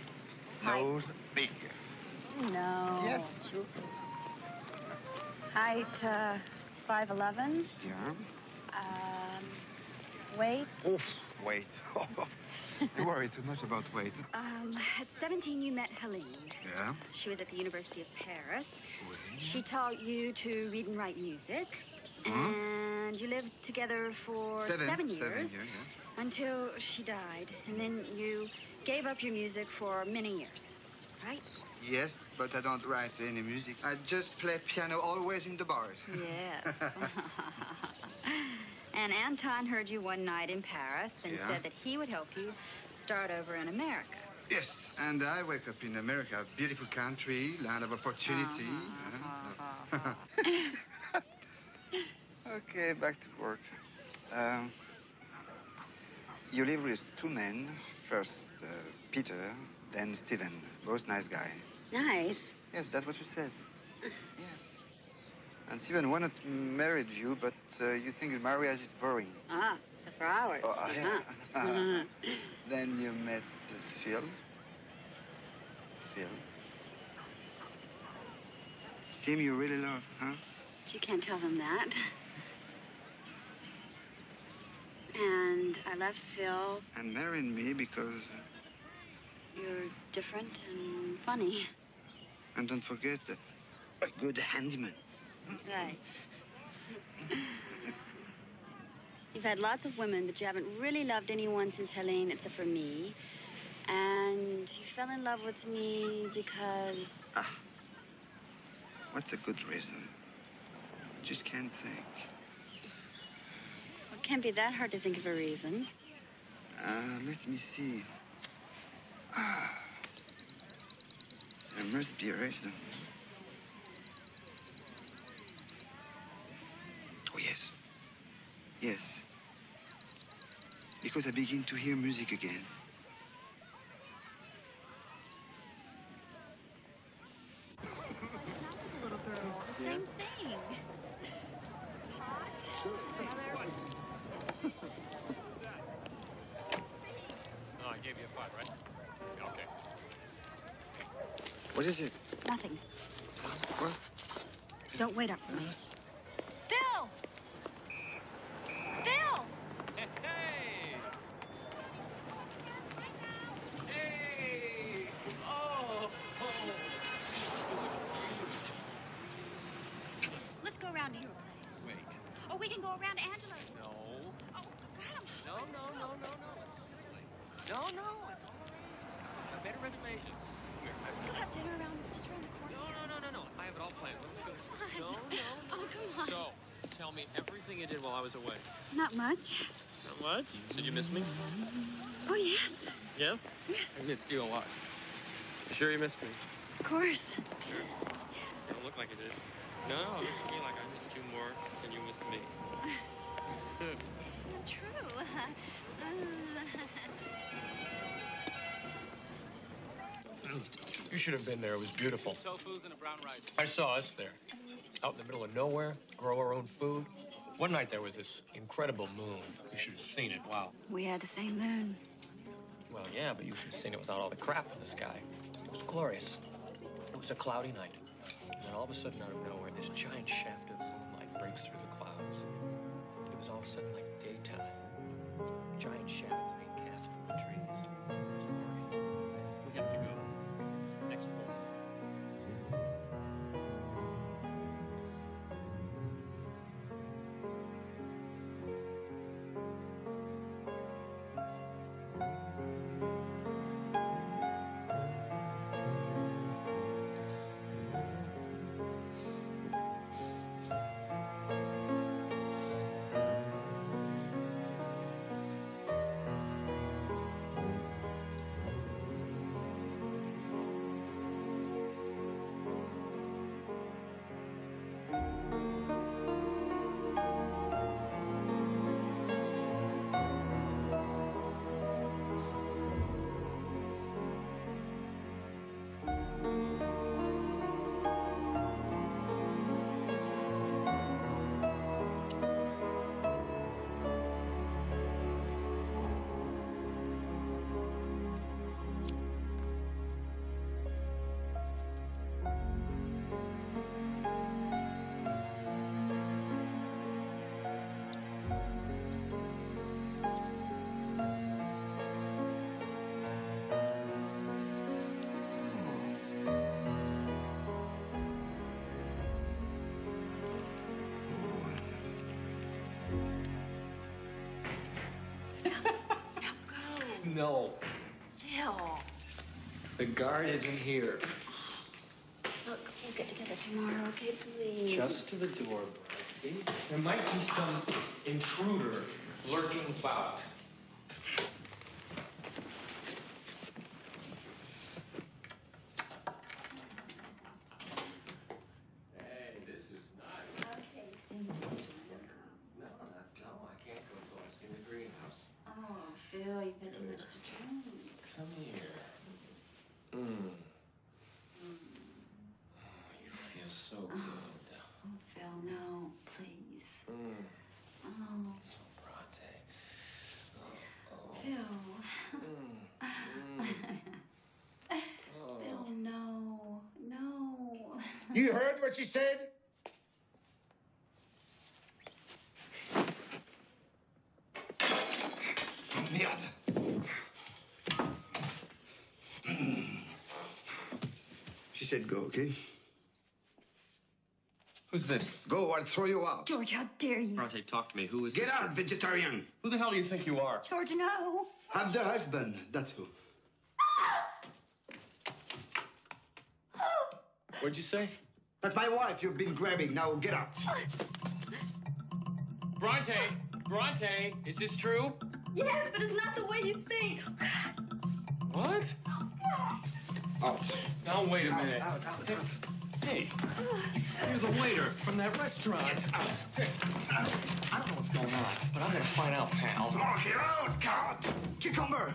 Height- Nose big. No. Yes, sure. Height uh, 5'11. Yeah. Um, weight. Oof, weight. *laughs* you worry too much about weight. Um, at 17, you met Helene. Yeah. She was at the University of Paris. She taught you to read and write music. Mhm. And you lived together for Seven. seven Seven years years, yeah. until she died. And then you gave up your music for many years, right? Yes, but I don't write any music. I just play piano always in the bars. Yes. *laughs* *laughs* and Anton heard you one night in Paris and Yeah. said that he would help you start over in America. Yes, and I wake up in America, beautiful country, land of opportunity. Uh, *laughs* okay, back to work. Um, you live with two men. First uh, Peter, then Stephen. Both nice guy. Nice. Yes, that's what you said. Yes. And Stephen wanted to marry you, but uh, you think marriage is boring. Ah, so for hours. Oh. Uh-huh. Mhm. *laughs* *laughs* Then you met uh, Phil. Phil. Him you really love, huh? You can't tell them that. And I left Phil. And marrying me because. Uh, You're different and funny. And don't forget, a good handyman. Right. You've had lots of women, but you haven't really loved anyone since Helene, except for me. And you fell in love with me because. Ah. What's a good reason? I just can't think. Well, it can't be that hard to think of a reason. Uh, let me see. Ah. There must be a reason. Oh, yes. Yes. Because I begin to hear music again. little girl. The same thing. Oh, I gave you a five, right? Okay. What is it? Nothing. What? Don't wait up for me. Phil! Phil! Hey! Hey! Oh! Let's go around to your place. Wait. Or we can go around to Angela's. No. Oh, God. No, no, no, no, no. No, no. It's all right. I made a reservation. Come here. We'll have dinner around just around the corner. No, no, no, no, no. I have it all planned. Let's go. Come No, on. no, no. Oh, come on. So, tell me everything you did while I was away. Not much. Not much? Did you miss me? Oh, yes. Yes? Yes. I missed you a lot. You sure you missed me? Of course. Sure. You don't look like you did. No, it looks to me like I missed you more than you missed me. It's not true. *laughs* You should have been there. It was beautiful. Tofu's and a brown rice. I saw us there, out in the middle of nowhere, grow our own food. One night there was this incredible moon. You should have seen it. Wow. We had the same moon. Well, yeah, but you should have seen it without all the crap in the sky. It was glorious. It was a cloudy night. And then all of a sudden, out of nowhere, this giant shaft of moonlight breaks through the clouds. It was all of a sudden like daytime. Giant shadows No, Phil. the guard isn't here. Look, we'll get together tomorrow, okay, please? Just to the door. There might be some intruder lurking about. Hey, this is nice. Okay, No, not, no, I can't go until I see the greenhouse. Oh, Phil, you've had too much to drink. Come here. Mm. You feel so good. Oh, Phil, no, please. Mm. Oh, Bronte. Oh, Phil. Mm. Oh. Phil, no, no. You heard what she said? Merde. She said go, okay? Who's this? Go or I'll throw you out. George, how dare you? Bronte, talk to me. Who is Get this? out, vegetarian. Who the hell do you think you are? George, no. I'm the husband, that's who. What'd you say? That's my wife you've been grabbing. Now get out. Bronte! Bronte! Is this true? Yes, but it's not the way you think. What? Out. Now, wait a minute. Out, out, out. Hey, you're the waiter from that restaurant. out. I don't know what's going on, but I'm gonna find out, pal. Oh, get out, cat. Cucumber.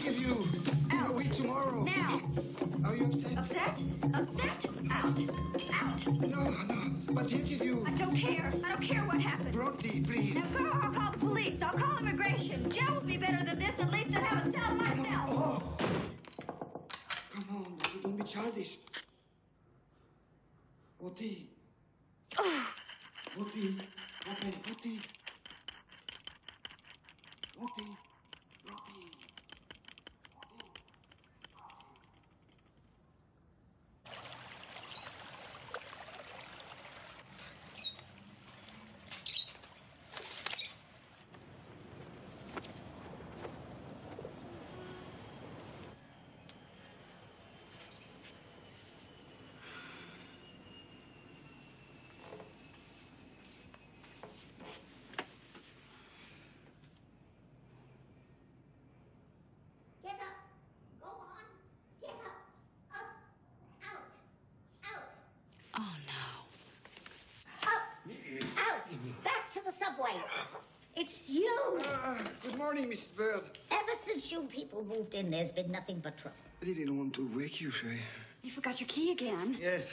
The interview. I'll wait tomorrow. Now. Are you upset? Upset? Upset? Out. Out. No, no. But the interview. I don't care. I don't care what happens. Bronte, please. Now go. I'll call the police. I'll call immigration. Jail will be better than this. At least I have a cell myself. Oh. Come on, don't be childish. Bronte. Bronte. Okay, Bronte. Bronte. Bronte. Get up. Go on. Get up. Up. Out. Out. Oh, no. Up. Out. Back to the subway. It's you. Uh, good morning, Mrs. Bird. Ever since you people moved in, there's been nothing but trouble. I didn't want to wake you, Shay. You forgot your key again. Yes,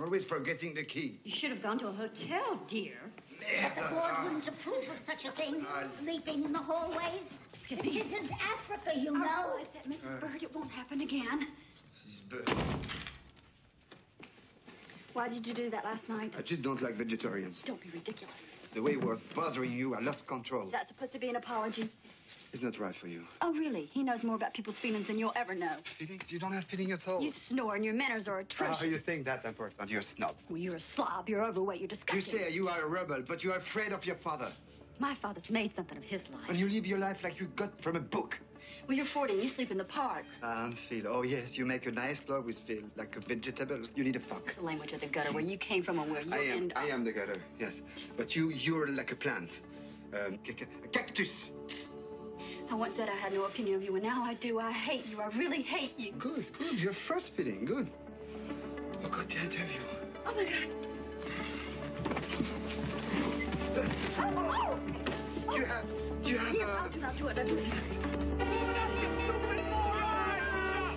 always forgetting the key. You should have gone to a hotel, dear. But the board wouldn't approve of such a thing. Sleeping in the hallways. It's This isn't Africa, you know. Oh, I said, Mrs. Uh. Bird, it won't happen again. Mrs. Bird, Why did you do that last night? I just don't like vegetarians. Don't be ridiculous. The way it was bothering you, I lost control. Is that supposed to be an apology? It's not that right for you. Oh, really? He knows more about people's feelings than you'll ever know. Feelings? You don't have feeling at all. You snore and your manners are How atrocious. you think that important? You're a snob. Well, you're a slob. You're overweight. You're disgusting. You say you are a rebel, but you are afraid of your father. My father's made something of his life. And you live your life like you got from a book. Well, you're 40 and you sleep in the park. And Phil, oh yes, you make a nice love with Phil, like a vegetable. You need a fuck. It's the language of the gutter, where you came from and where you I am, end up. I am the gutter, yes. But you, you're like a plant. Um, ca- ca- a cactus. I once said I had no opinion of you, and now I do. I hate you. I really hate you. Good, good. Your first feeling, good. Oh, good, the interview. Oh, my God. Oh, oh. You have, you have, Here, uh, I'll do it. I'll do it. I'll do it.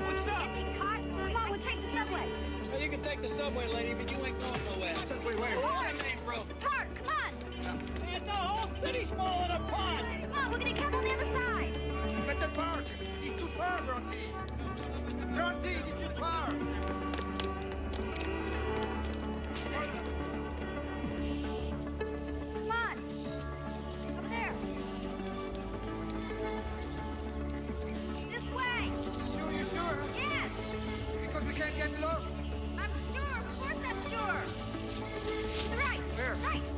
What's up? Come on, we'll take the subway. Well, you can take the subway, lady, but you ain't going nowhere. Subway where? Where? The main. Park, come on. The whole city's falling apart. Come on, we're to camp on the other side. But the park is too far, Bronte. Bronte, it's too far. Come on. Over there. This way. Sure, you sure? Yes. Because we can't get lost. I'm sure. Of course I'm sure. Right. Where? Right.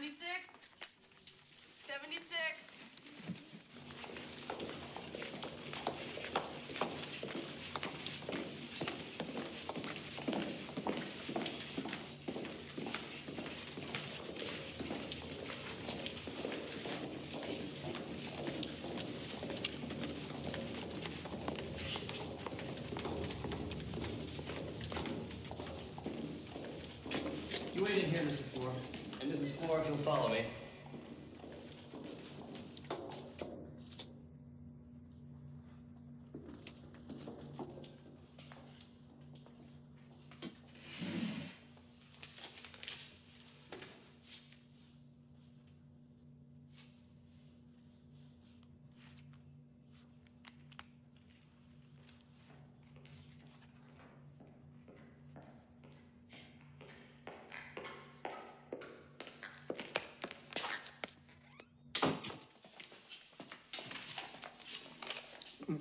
76. 76. Mrs. You'll follow me.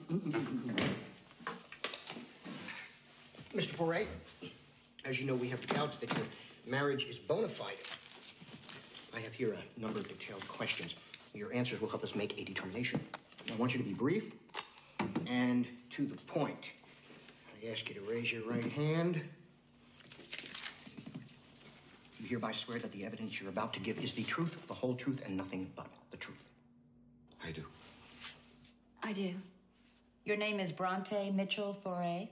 Mr. Fauré, as you know, we have the doubts that your marriage is bona fide. I have here a number of detailed questions. Your answers will help us make a determination. I want you to be brief and to the point. I ask you to raise your right hand. You hereby swear that the evidence you're about to give is the truth, the whole truth, and nothing but the truth. I do. I do. Your name is Bronte Mitchell Fauré.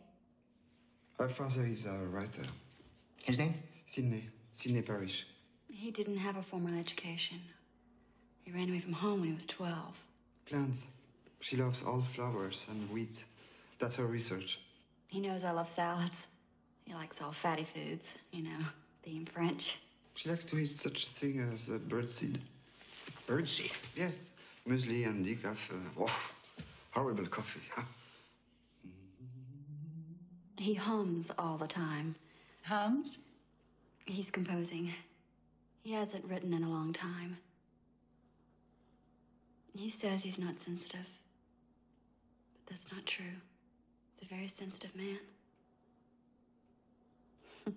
My father is a writer. His name? Sidney. Sidney Parrish. He didn't have a formal education. He ran away from home when he was 12. Plants. She loves all flowers and weeds. That's her research. He knows I love salads. He likes all fatty foods, you know, being French. She likes to eat such a thing as a birdseed. Birdseed? Yes. Muesli and decaf. Uh, oh, horrible coffee. Huh? He hums all the time. Hums? He's composing. He hasn't written in a long time. He says he's not sensitive. But that's not true. He's a very sensitive man. *laughs*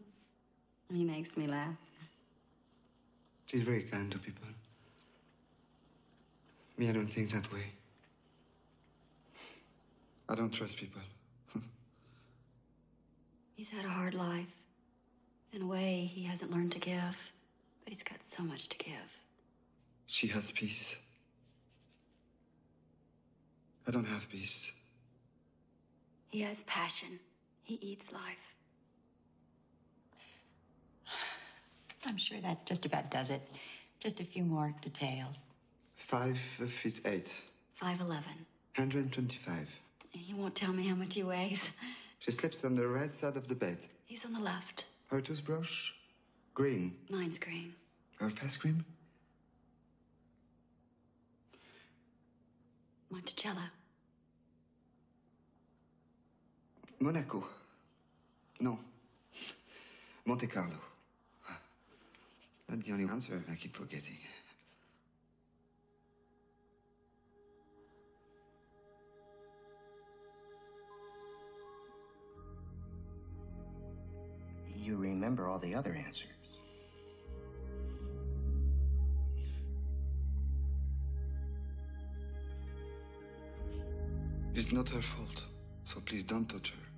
he makes me laugh. She's very kind to people. Me, I don't think that way. I don't trust people. *laughs* He's had a hard life. In a way, he hasn't learned to give, but he's got so much to give. She has peace. I don't have peace. He has passion. He eats life. *sighs* I'm sure that just about does it. Just a few more details. Five feet eight, 5'11. 125. He won't tell me how much he weighs. She sleeps on the right side of the bed. He's on the left. Her toothbrush? Green. Mine's green. Her face cream? Monticello. Monaco. No. Monte Carlo. Ah. That's the only answer I keep forgetting. You remember all the other answers. It's not her fault, so please don't touch her.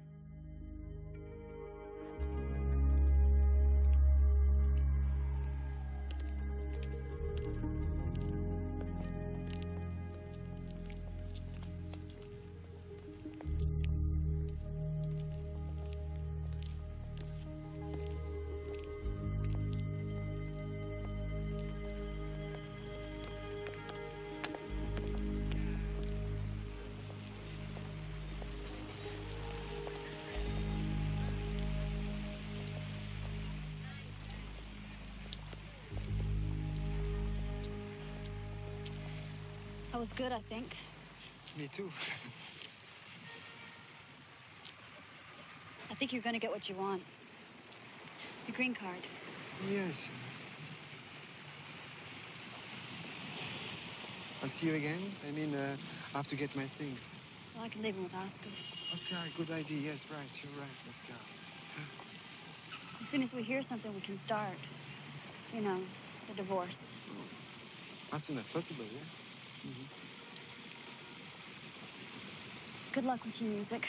Was good, I think. Me too. I think you're going to get what you want. The green card. Yes. I'll see you again. I mean, uh, I have to get my things. Well, I can leave him with Oscar. Oscar, good idea. Yes, right. You're right, Oscar. As soon as we hear something, we can start. You know, the divorce. As soon as possible, yeah? Mhm. Good luck with your music.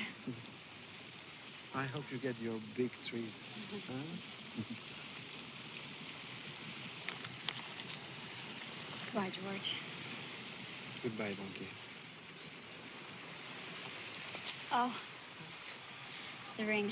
I hope you get your big trees. Huh? Goodbye, George. Goodbye, Monty. Oh, the ring.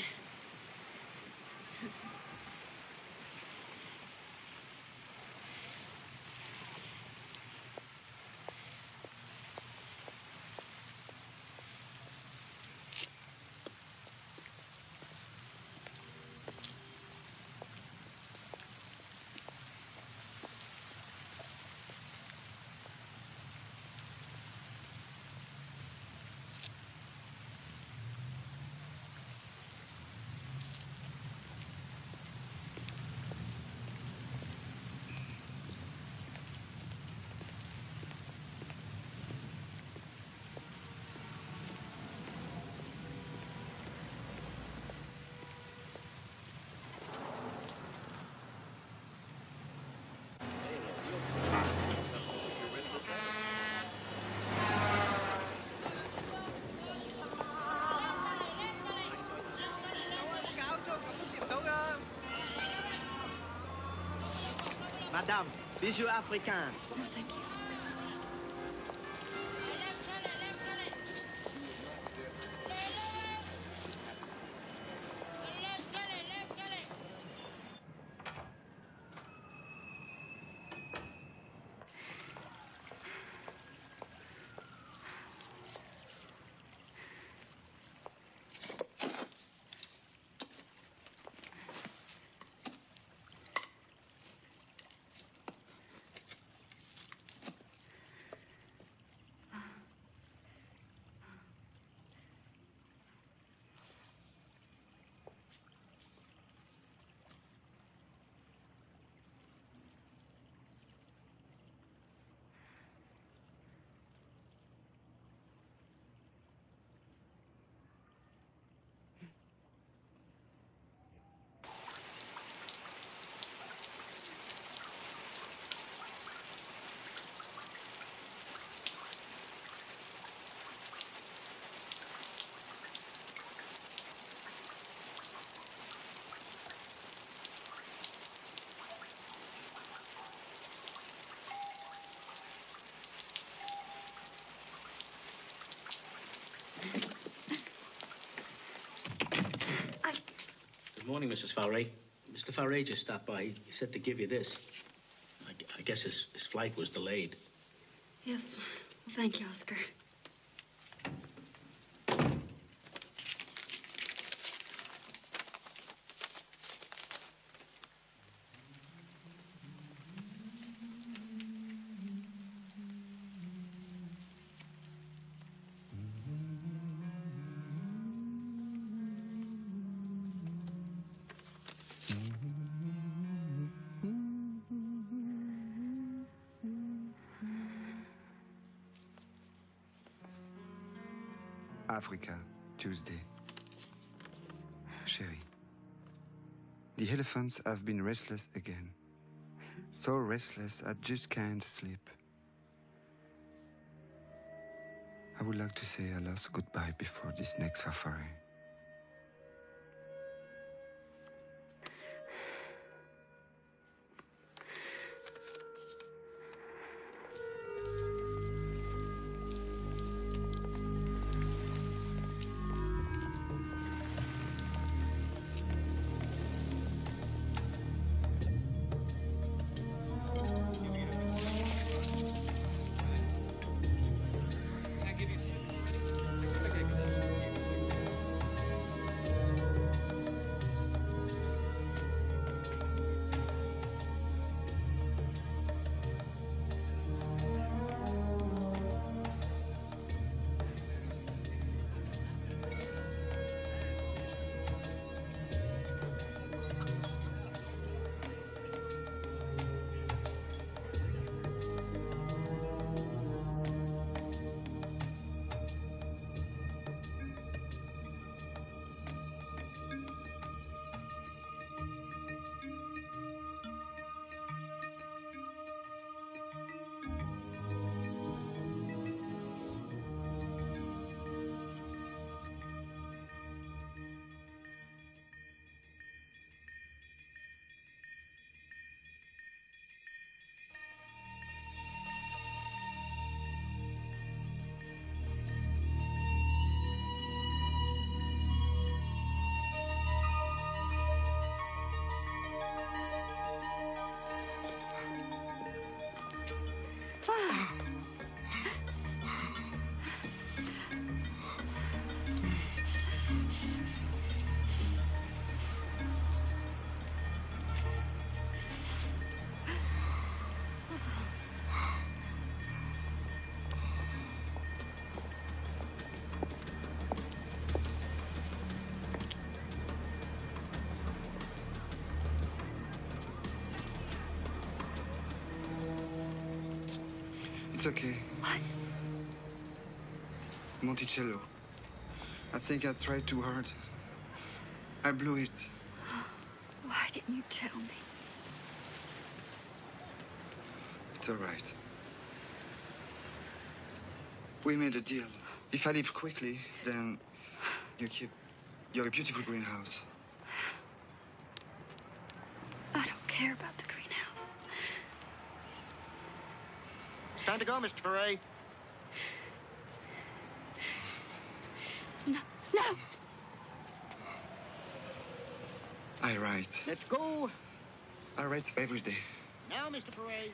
Madame, bijoux africains. morning, Mrs. Fauré. Mr. Fauré just stopped by. He said to give you this. I, I guess his, his flight was delayed. Yes. Thank you, Oscar. Africa, Tuesday. Sherry, the elephants have been restless again. So restless I just can't sleep. I would like to say a last goodbye before this next safari. It's okay. What? Monticello. I think I tried too hard. I blew it. *gasps* Why didn't you tell me? It's all right. We made a deal. If I leave quickly, then you keep your beautiful greenhouse. I don't care about the time to go, Mr. Fauré. No, no. I write. Let's go. I write every day. Now, Mr. Fauré.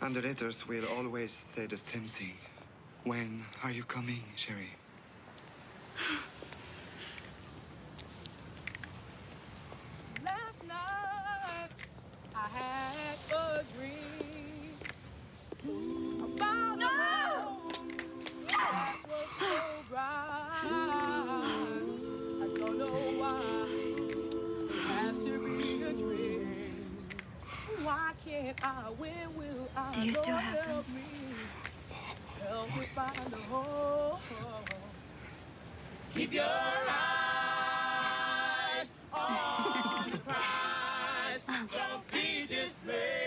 And the letters will always say the same thing. When are you coming, Sherry? *gasps* Can't I? When will I? Do you still have them? me. Help me find a home. Keep your eyes on the prize. Don't be dismayed.